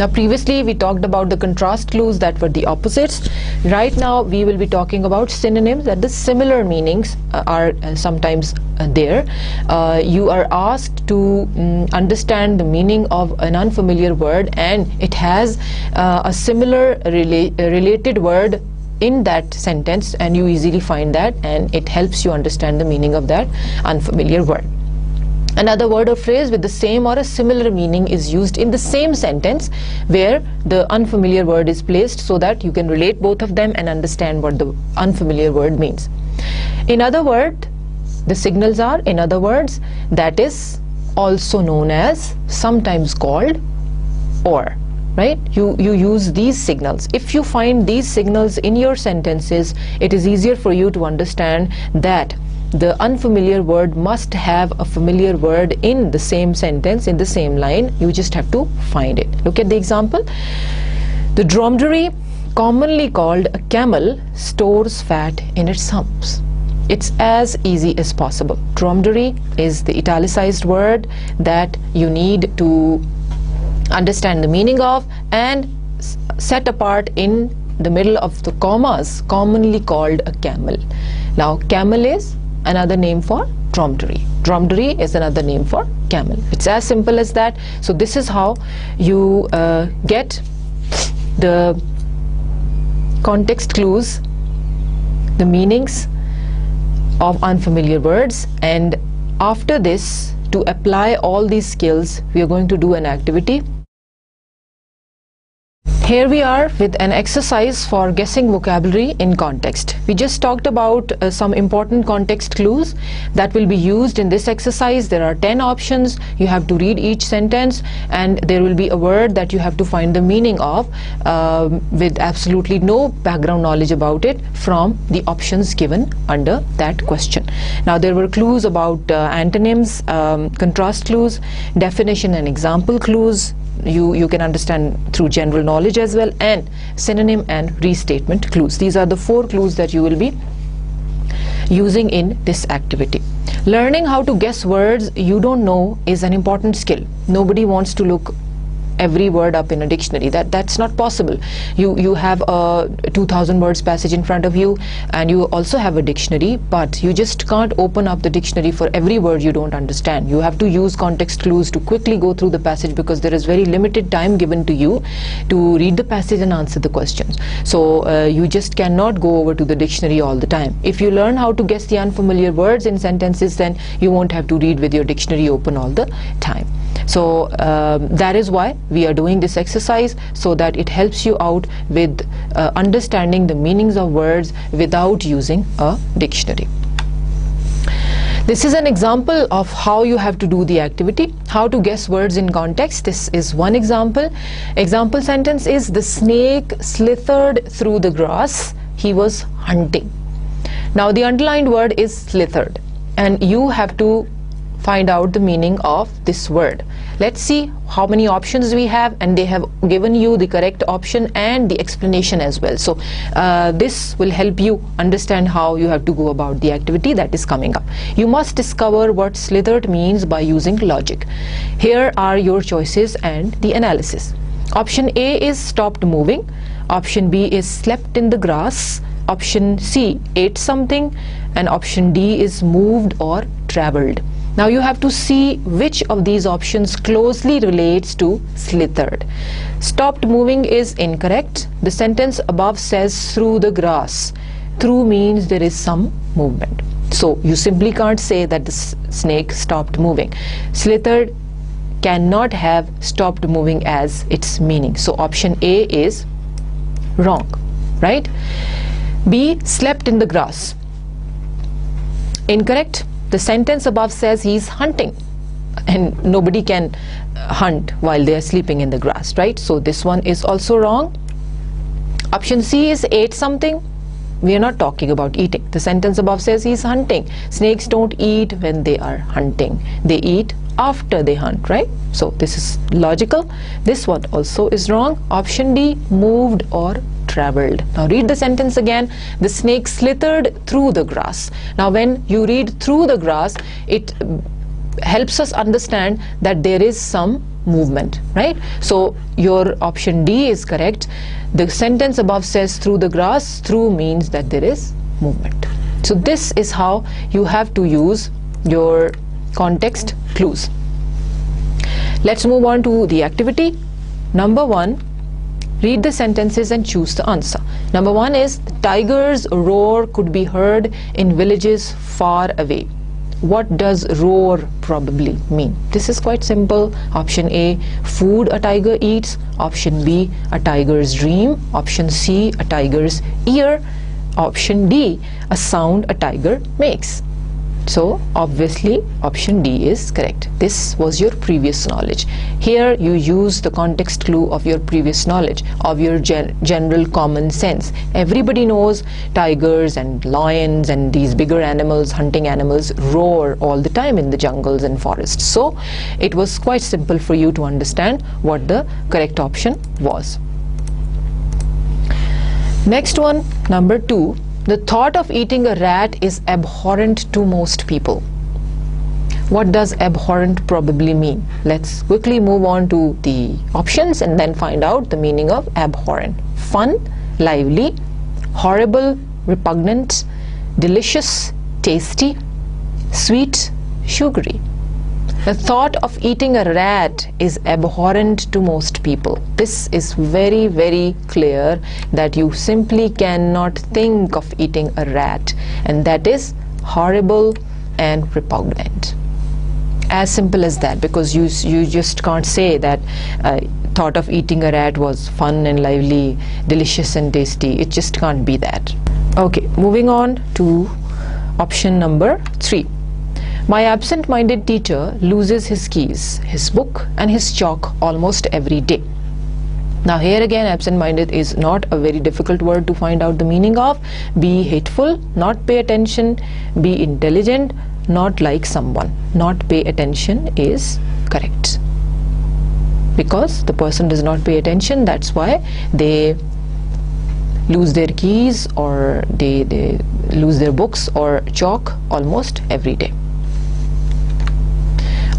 Now previously we talked about the contrast clues that were the opposites. Right now we will be talking about synonyms that the similar meanings uh, are uh, sometimes uh, there. Uh, you are asked to um, understand the meaning of an unfamiliar word and it has uh, a similar rela related word in that sentence and you easily find that and it helps you understand the meaning of that unfamiliar word. Another word or phrase with the same or a similar meaning is used in the same sentence where the unfamiliar word is placed so that you can relate both of them and understand what the unfamiliar word means. In other words, the signals are, in other words, that is also known as, sometimes called, or right you you use these signals if you find these signals in your sentences it is easier for you to understand that the unfamiliar word must have a familiar word in the same sentence in the same line. You just have to find it. Look at the example. The dromedary commonly called a camel stores fat in its humps. It's as easy as possible. Dromedary is the italicized word that you need to understand the meaning of and set apart in the middle of the commas commonly called a camel. Now camel is another name for dromedary. Dromedary is another name for camel. It's as simple as that. So this is how you uh, get the context clues, the meanings of unfamiliar words and after this to apply all these skills we are going to do an activity here we are with an exercise for guessing vocabulary in context. We just talked about uh, some important context clues that will be used in this exercise. There are 10 options. You have to read each sentence and there will be a word that you have to find the meaning of um, with absolutely no background knowledge about it from the options given under that question. Now there were clues about uh, antonyms, um, contrast clues, definition and example clues, you you can understand through general knowledge as well and synonym and restatement clues. These are the four clues that you will be using in this activity. Learning how to guess words you don't know is an important skill. Nobody wants to look every word up in a dictionary. That that's not possible. You you have a 2000 words passage in front of you and you also have a dictionary but you just can't open up the dictionary for every word you don't understand. You have to use context clues to quickly go through the passage because there is very limited time given to you to read the passage and answer the questions. So uh, you just cannot go over to the dictionary all the time. If you learn how to guess the unfamiliar words in sentences then you won't have to read with your dictionary open all the time so um, that is why we are doing this exercise so that it helps you out with uh, understanding the meanings of words without using a dictionary. This is an example of how you have to do the activity, how to guess words in context. This is one example. Example sentence is the snake slithered through the grass. He was hunting. Now the underlined word is slithered and you have to find out the meaning of this word. Let's see how many options we have and they have given you the correct option and the explanation as well. So uh, this will help you understand how you have to go about the activity that is coming up. You must discover what slithered means by using logic. Here are your choices and the analysis. Option A is stopped moving. Option B is slept in the grass. Option C ate something. And option D is moved or traveled now you have to see which of these options closely relates to slithered. Stopped moving is incorrect. The sentence above says through the grass. through means there is some movement. So you simply can't say that the snake stopped moving. Slithered cannot have stopped moving as its meaning. So option A is wrong, right? B slept in the grass. Incorrect. The sentence above says he's hunting and nobody can uh, hunt while they are sleeping in the grass, right? So this one is also wrong. Option C is ate something. We are not talking about eating. The sentence above says he's hunting. Snakes don't eat when they are hunting. They eat after they hunt, right? So this is logical. This one also is wrong. Option D, moved or traveled. Now read the sentence again. The snake slithered through the grass. Now when you read through the grass, it helps us understand that there is some movement, right? So your option D is correct. The sentence above says through the grass, through means that there is movement. So this is how you have to use your context clues. Let's move on to the activity. Number one, read the sentences and choose the answer. Number one is the tiger's roar could be heard in villages far away. What does roar probably mean? This is quite simple. Option A, food a tiger eats. Option B, a tiger's dream. Option C, a tiger's ear. Option D, a sound a tiger makes. So obviously option D is correct. This was your previous knowledge. Here you use the context clue of your previous knowledge, of your gen general common sense. Everybody knows tigers and lions and these bigger animals, hunting animals, roar all the time in the jungles and forests. So it was quite simple for you to understand what the correct option was. Next one, number two, the thought of eating a rat is abhorrent to most people. What does abhorrent probably mean? Let's quickly move on to the options and then find out the meaning of abhorrent. Fun, lively, horrible, repugnant, delicious, tasty, sweet, sugary. The thought of eating a rat is abhorrent to most people. This is very, very clear that you simply cannot think of eating a rat, and that is horrible and repugnant. As simple as that, because you you just can't say that. Uh, thought of eating a rat was fun and lively, delicious and tasty. It just can't be that. Okay, moving on to option number three. My absent-minded teacher loses his keys, his book and his chalk almost every day. Now here again absent-minded is not a very difficult word to find out the meaning of. Be hateful, not pay attention, be intelligent, not like someone. Not pay attention is correct. Because the person does not pay attention, that's why they lose their keys or they, they lose their books or chalk almost every day.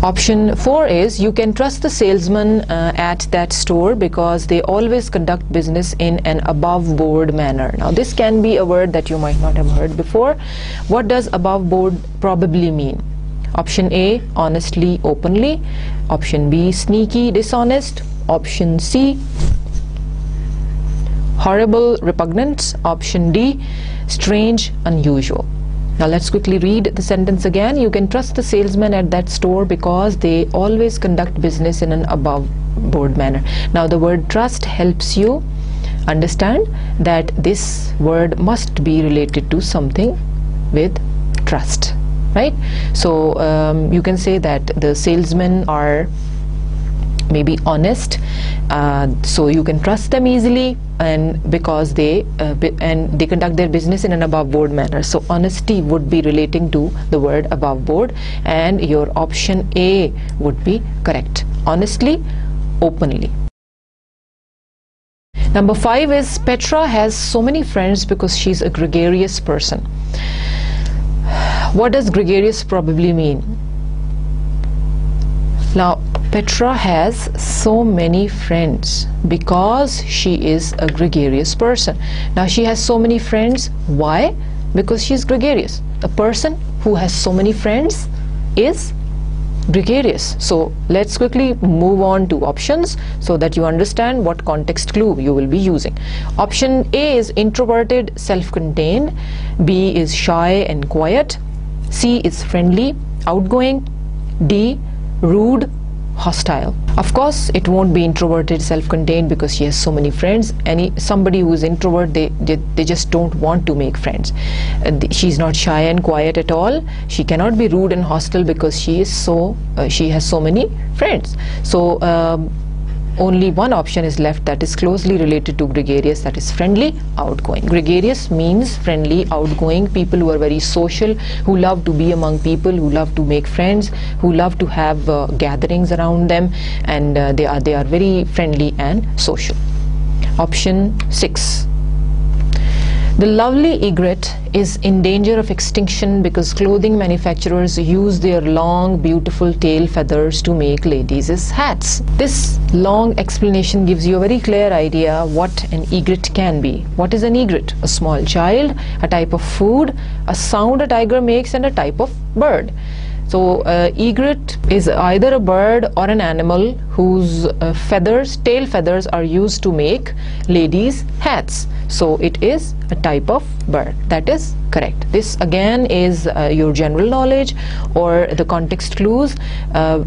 Option 4 is you can trust the salesman uh, at that store because they always conduct business in an above board manner. Now this can be a word that you might not have heard before. What does above board probably mean? Option A, honestly, openly. Option B, sneaky, dishonest. Option C, horrible, repugnant. Option D, strange, unusual. Now let's quickly read the sentence again. You can trust the salesman at that store because they always conduct business in an above board manner. Now the word trust helps you understand that this word must be related to something with trust right so um, you can say that the salesmen are maybe honest uh, so you can trust them easily and because they uh, and they conduct their business in an above board manner. So honesty would be relating to the word above board and your option a would be correct. Honestly openly. Number 5 is petra has so many friends because she's a gregarious person. What does gregarious probably mean now Petra has so many friends because she is a gregarious person. Now she has so many friends. Why? Because she is gregarious. A person who has so many friends is gregarious. So let's quickly move on to options so that you understand what context clue you will be using. Option A is introverted, self-contained. B is shy and quiet. C is friendly, outgoing. D, rude, hostile. Of course it won't be introverted self-contained because she has so many friends. Any somebody who is introvert they they, they just don't want to make friends. Uh, she's not shy and quiet at all. She cannot be rude and hostile because she is so uh, she has so many friends. So um, only one option is left that is closely related to gregarious that is friendly outgoing. Gregarious means friendly outgoing people who are very social who love to be among people who love to make friends who love to have uh, gatherings around them and uh, they are they are very friendly and social. Option 6 the lovely egret is in danger of extinction because clothing manufacturers use their long, beautiful tail feathers to make ladies' hats. This long explanation gives you a very clear idea what an egret can be. What is an egret? A small child, a type of food, a sound a tiger makes, and a type of bird. So uh, egret is either a bird or an animal whose uh, feathers, tail feathers are used to make ladies hats. So it is a type of bird. That is correct. This again is uh, your general knowledge or the context clues. Uh,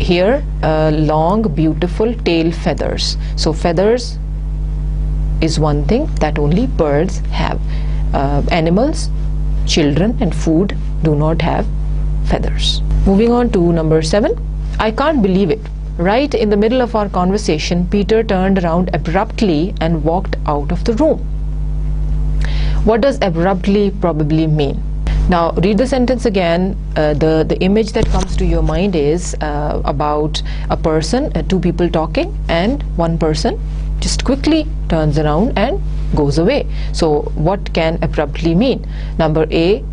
here uh, long beautiful tail feathers. So feathers is one thing that only birds have. Uh, animals, children and food do not have feathers. Moving on to number seven. I can't believe it. Right in the middle of our conversation, Peter turned around abruptly and walked out of the room. What does abruptly probably mean? Now read the sentence again. Uh, the, the image that comes to your mind is uh, about a person, uh, two people talking and one person just quickly turns around and goes away. So what can abruptly mean? Number A,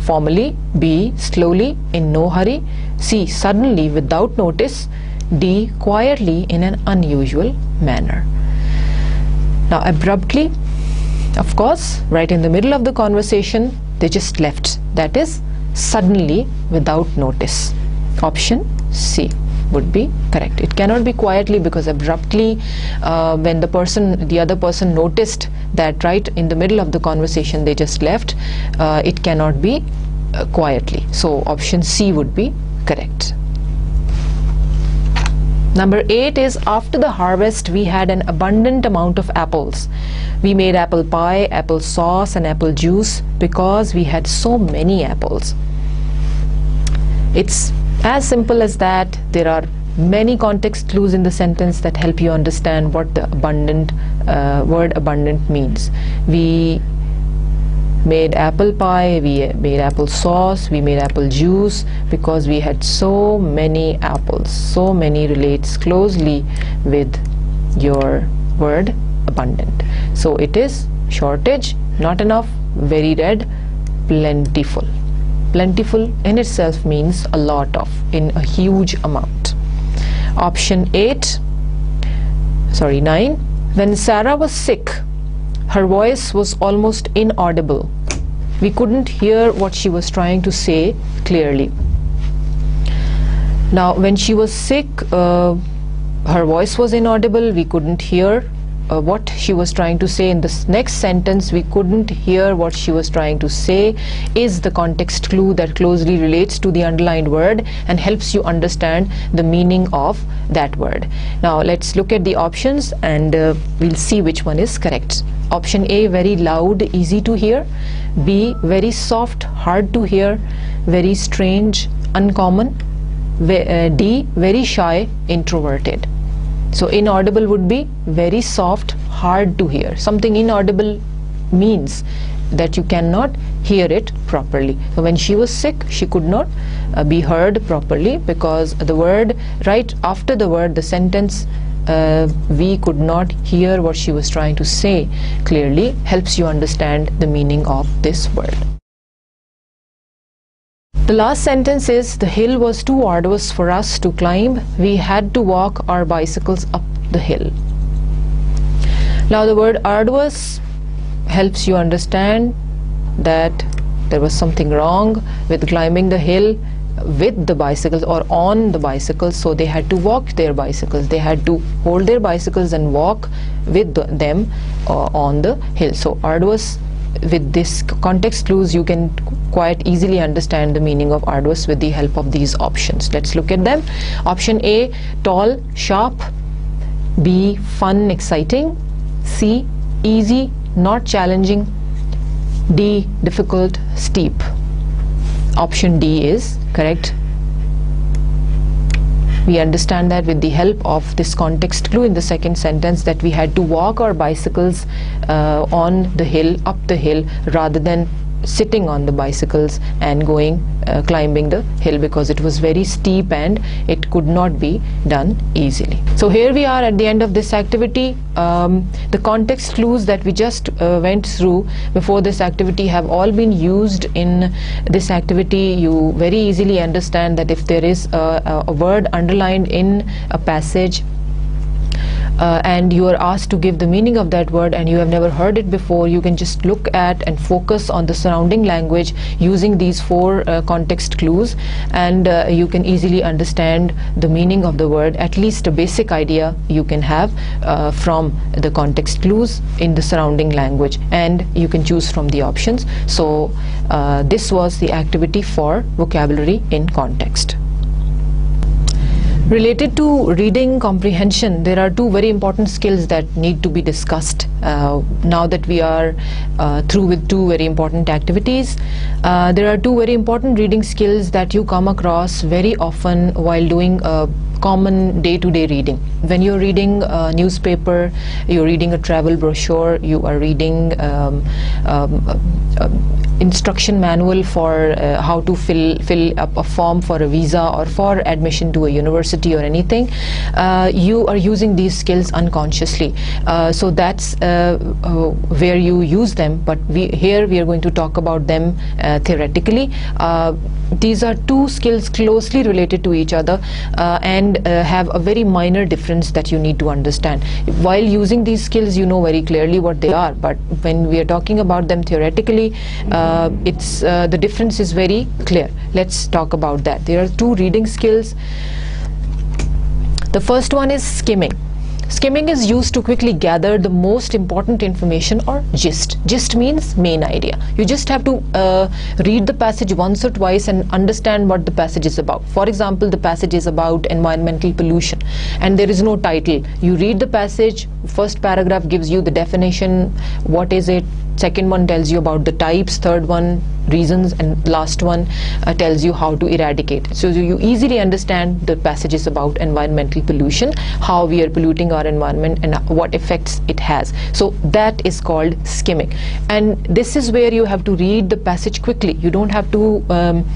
formally, B. slowly, in no hurry, C. suddenly, without notice, D. quietly, in an unusual manner. Now abruptly, of course, right in the middle of the conversation, they just left. That is suddenly, without notice. Option C would be correct. It cannot be quietly because abruptly, uh, when the person, the other person noticed that right in the middle of the conversation they just left, uh, it cannot be uh, quietly. So option C would be correct. Number eight is after the harvest, we had an abundant amount of apples. We made apple pie, apple sauce, and apple juice because we had so many apples. It's as simple as that. There are many context clues in the sentence that help you understand what the abundant uh, word abundant means. We made apple pie, we made apple sauce, we made apple juice because we had so many apples. So many relates closely with your word abundant. So it is shortage, not enough, very red, plentiful. Plentiful in itself means a lot of, in a huge amount. Option 8, sorry 9. When Sarah was sick, her voice was almost inaudible. We couldn't hear what she was trying to say clearly. Now, when she was sick, uh, her voice was inaudible. We couldn't hear uh, what she was trying to say in this next sentence we couldn't hear what she was trying to say is the context clue that closely relates to the underlined word and helps you understand the meaning of that word. Now let's look at the options and uh, we'll see which one is correct. Option a very loud easy to hear. B very soft hard to hear. Very strange uncommon. Uh, d very shy introverted so inaudible would be very soft, hard to hear. Something inaudible means that you cannot hear it properly. So when she was sick, she could not uh, be heard properly because the word, right after the word, the sentence uh, we could not hear what she was trying to say clearly helps you understand the meaning of this word. The last sentence is the hill was too arduous for us to climb. We had to walk our bicycles up the hill. Now the word arduous helps you understand that there was something wrong with climbing the hill with the bicycles or on the bicycles so they had to walk their bicycles they had to hold their bicycles and walk with the, them uh, on the hill so arduous with this context clues you can quite easily understand the meaning of arduous with the help of these options. Let's look at them. Option a tall sharp. B fun exciting. C easy not challenging. D difficult steep. Option d is correct? We understand that with the help of this context clue in the second sentence that we had to walk our bicycles uh, on the hill up the hill rather than sitting on the bicycles and going uh, climbing the hill because it was very steep and it could not be done easily. So here we are at the end of this activity. Um, the context clues that we just uh, went through before this activity have all been used in this activity. You very easily understand that if there is a, a word underlined in a passage uh, and you are asked to give the meaning of that word and you have never heard it before you can just look at and focus on the surrounding language using these four uh, context clues and uh, you can easily understand the meaning of the word at least a basic idea you can have uh, from the context clues in the surrounding language and you can choose from the options. So uh, this was the activity for vocabulary in context Related to reading comprehension, there are two very important skills that need to be discussed uh, now that we are uh, through with two very important activities. Uh, there are two very important reading skills that you come across very often while doing a common day-to-day reading. When you're reading a newspaper, you're reading a travel brochure, you are reading um, um, uh, instruction manual for uh, how to fill fill up a form for a visa or for admission to a university or anything uh, you are using these skills unconsciously uh, so that's uh, uh, where you use them but we here we are going to talk about them theoretically these are two skills closely related to each other and have a very minor difference that you need to understand. While using these skills you know very clearly what they are but when we are talking about them theoretically uh, it's uh, the difference is very clear. Let's talk about that. There are two reading skills. The first one is skimming Skimming is used to quickly gather the most important information or gist. Gist means main idea. You just have to uh, read the passage once or twice and understand what the passage is about. For example, the passage is about environmental pollution and there is no title. You read the passage, first paragraph gives you the definition, what is it, second one tells you about the types, third one reasons. And last one uh, tells you how to eradicate. So you easily understand the passages about environmental pollution how we are polluting our environment and what effects it has. So that is called skimming. And this is where you have to read the passage quickly. You don't have to um,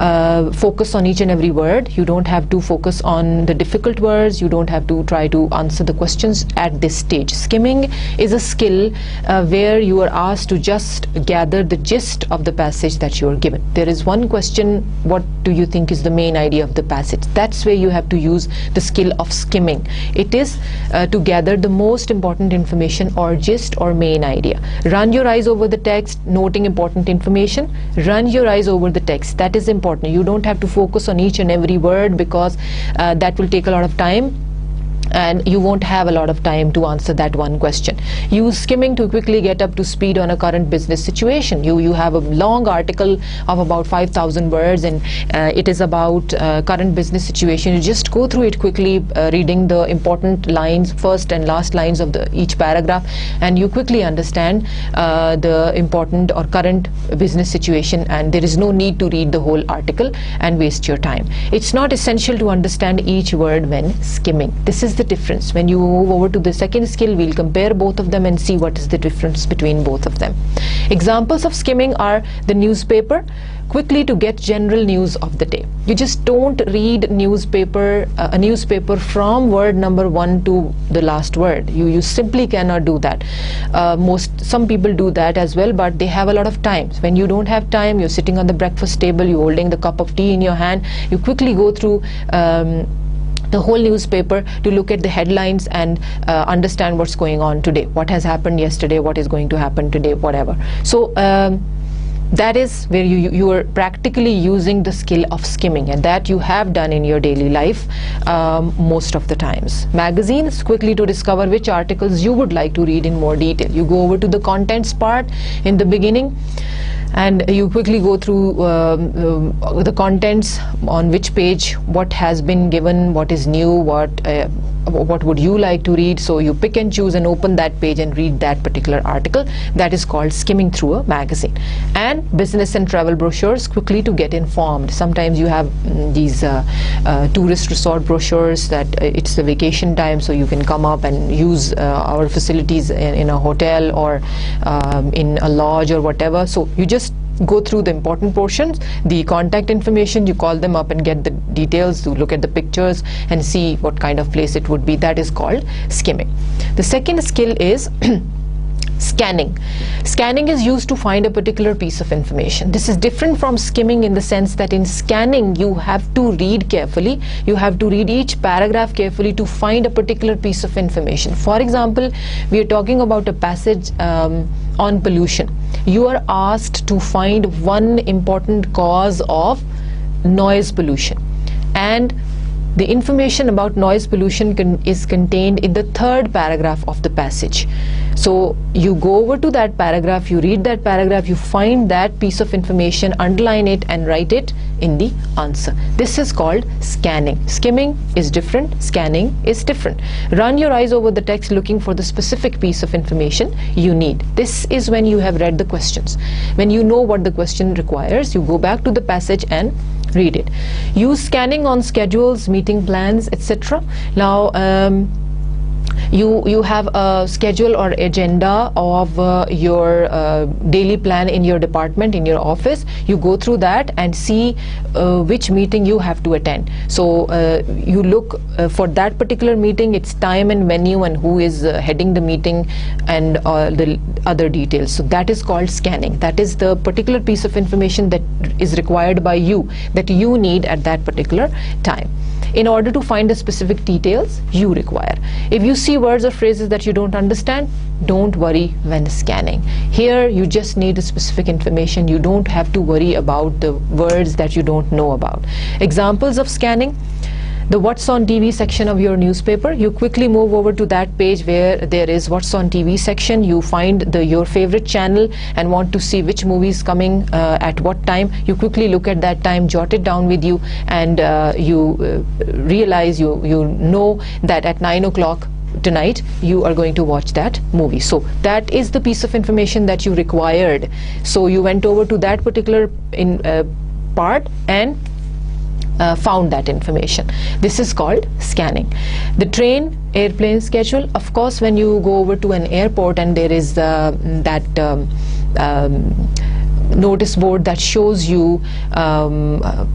uh, focus on each and every word. You don't have to focus on the difficult words. You don't have to try to answer the questions at this stage. Skimming is a skill uh, where you are asked to just gather the gist of the passage that you are given. There is one question, what do you think is the main idea of the passage? That's where you have to use the skill of skimming. It is uh, to gather the most important information or gist or main idea. Run your eyes over the text, noting important information. Run your eyes over the text. That is important. You don't have to focus on each and every word because uh, that will take a lot of time and you won't have a lot of time to answer that one question. Use skimming to quickly get up to speed on a current business situation. You you have a long article of about 5,000 words and uh, it is about uh, current business situation. You just go through it quickly, uh, reading the important lines, first and last lines of the each paragraph, and you quickly understand uh, the important or current business situation. And there is no need to read the whole article and waste your time. It's not essential to understand each word when skimming. This is the difference. When you move over to the second skill, we'll compare both of them and see what is the difference between both of them. Examples of skimming are the newspaper, quickly to get general news of the day. You just don't read newspaper, uh, a newspaper from word number one to the last word. You, you simply cannot do that. Uh, most, some people do that as well, but they have a lot of time. When you don't have time, you're sitting on the breakfast table, you're holding the cup of tea in your hand, you quickly go through um, the whole newspaper to look at the headlines and uh, understand what's going on today. What has happened yesterday what is going to happen today whatever. So um, that is where you, you are practically using the skill of skimming and that you have done in your daily life um, most of the times. Magazines, quickly to discover which articles you would like to read in more detail. You go over to the contents part in the beginning and you quickly go through um, uh, the contents on which page what has been given what is new what uh, what would you like to read? So you pick and choose and open that page and read that particular article that is called skimming through a magazine. And business and travel brochures quickly to get informed. Sometimes you have mm, these uh, uh, tourist resort brochures that uh, it's the vacation time so you can come up and use uh, our facilities in, in, a hotel or um, in a lodge or whatever. So you just go through the important portions the contact information you call them up and get the details to look at the pictures and see what kind of place it would be. That is called skimming. The second skill is scanning. Scanning is used to find a particular piece of information. This is different from skimming in the sense that in scanning you have to read carefully. You have to read each paragraph carefully to find a particular piece of information. For example, we are talking about a passage um, on pollution. You are asked to find one important cause of noise pollution and the information about noise pollution con is contained in the third paragraph of the passage. So you go over to that paragraph, you read that paragraph, you find that piece of information, underline it and write it in the answer. This is called scanning. Skimming is different, scanning is different. Run your eyes over the text looking for the specific piece of information you need. This is when you have read the questions. When you know what the question requires, you go back to the passage and read it. Use scanning on schedules meeting plans etc now um, you you have a schedule or agenda of uh, your uh, daily plan in your department in your office. You go through that and see uh, which meeting you have to attend. So uh, you look uh, for that particular meeting its time and venue and who is uh, heading the meeting and the other details. So that is called scanning. That is the particular piece of information that is required by you that you need at that particular time in order to find the specific details you require. If you see words or phrases that you don't understand, don't worry when scanning. Here you just need the specific information. You don't have to worry about the words that you don't know about. Examples of scanning the what's on TV section of your newspaper. You quickly move over to that page where there is what's on TV section. You find the your favorite channel and want to see which movie is coming uh, at what time. You quickly look at that time jot it down with you and uh, you uh, realize you you know that at 9 o'clock tonight you are going to watch that movie. So that is the piece of information that you required. So you went over to that particular in uh, part and uh, found that information. This is called scanning. The train airplane schedule, of course, when you go over to an airport and there is uh, that um, um, notice board that shows you um, uh,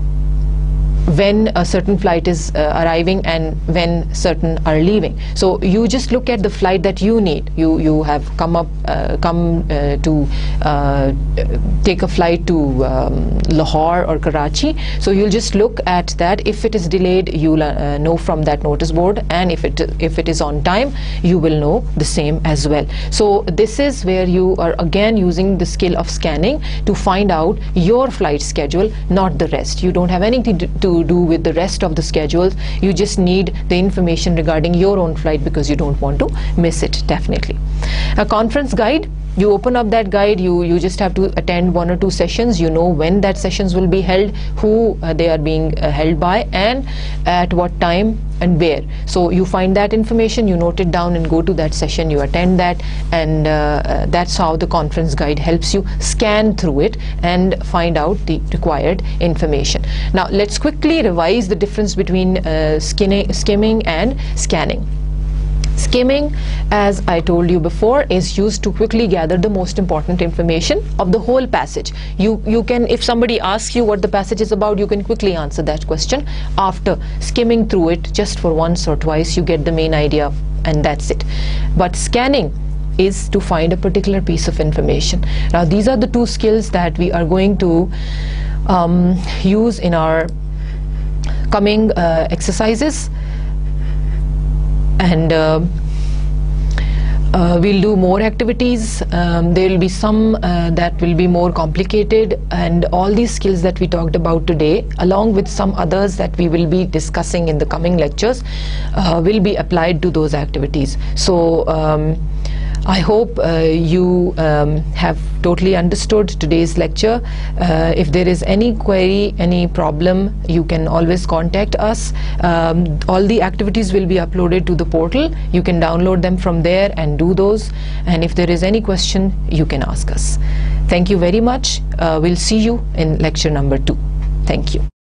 when a certain flight is uh, arriving and when certain are leaving. So you just look at the flight that you need. You you have come up uh, come uh, to uh, take a flight to um, Lahore or Karachi. So you'll just look at that. If it is delayed you'll uh, know from that notice board. And if it if it is on time you will know the same as well. So this is where you are again using the skill of scanning to find out your flight schedule not the rest. You don't have anything to, to do with the rest of the schedules. You just need the information regarding your own flight because you don't want to miss it, definitely. A conference guide you open up that guide you you just have to attend one or two sessions. You know when that sessions will be held who uh, they are being uh, held by and at what time and where. So you find that information you note it down and go to that session you attend that and uh, uh that's how the conference guide helps you scan through it and find out the required information. Now let's quickly revise the difference between uh, skimming and scanning Skimming, as I told you before, is used to quickly gather the most important information of the whole passage. You, you can, if somebody asks you what the passage is about, you can quickly answer that question. After skimming through it just for once or twice, you get the main idea and that's it. But scanning is to find a particular piece of information. Now these are the two skills that we are going to um, use in our coming uh, exercises and uh, Uh, we'll do more activities. Um, there will be some uh, that will be more complicated, and all these skills that we talked about today, along with some others that we will be discussing in the coming lectures, uh, will be applied to those activities. So. Um, I hope uh, you um, have totally understood today's lecture. Uh, if there is any query, any problem, you can always contact us. Um, all the activities will be uploaded to the portal. You can download them from there and do those. And if there is any question, you can ask us. Thank you very much. Uh, we'll see you in lecture number two. Thank you.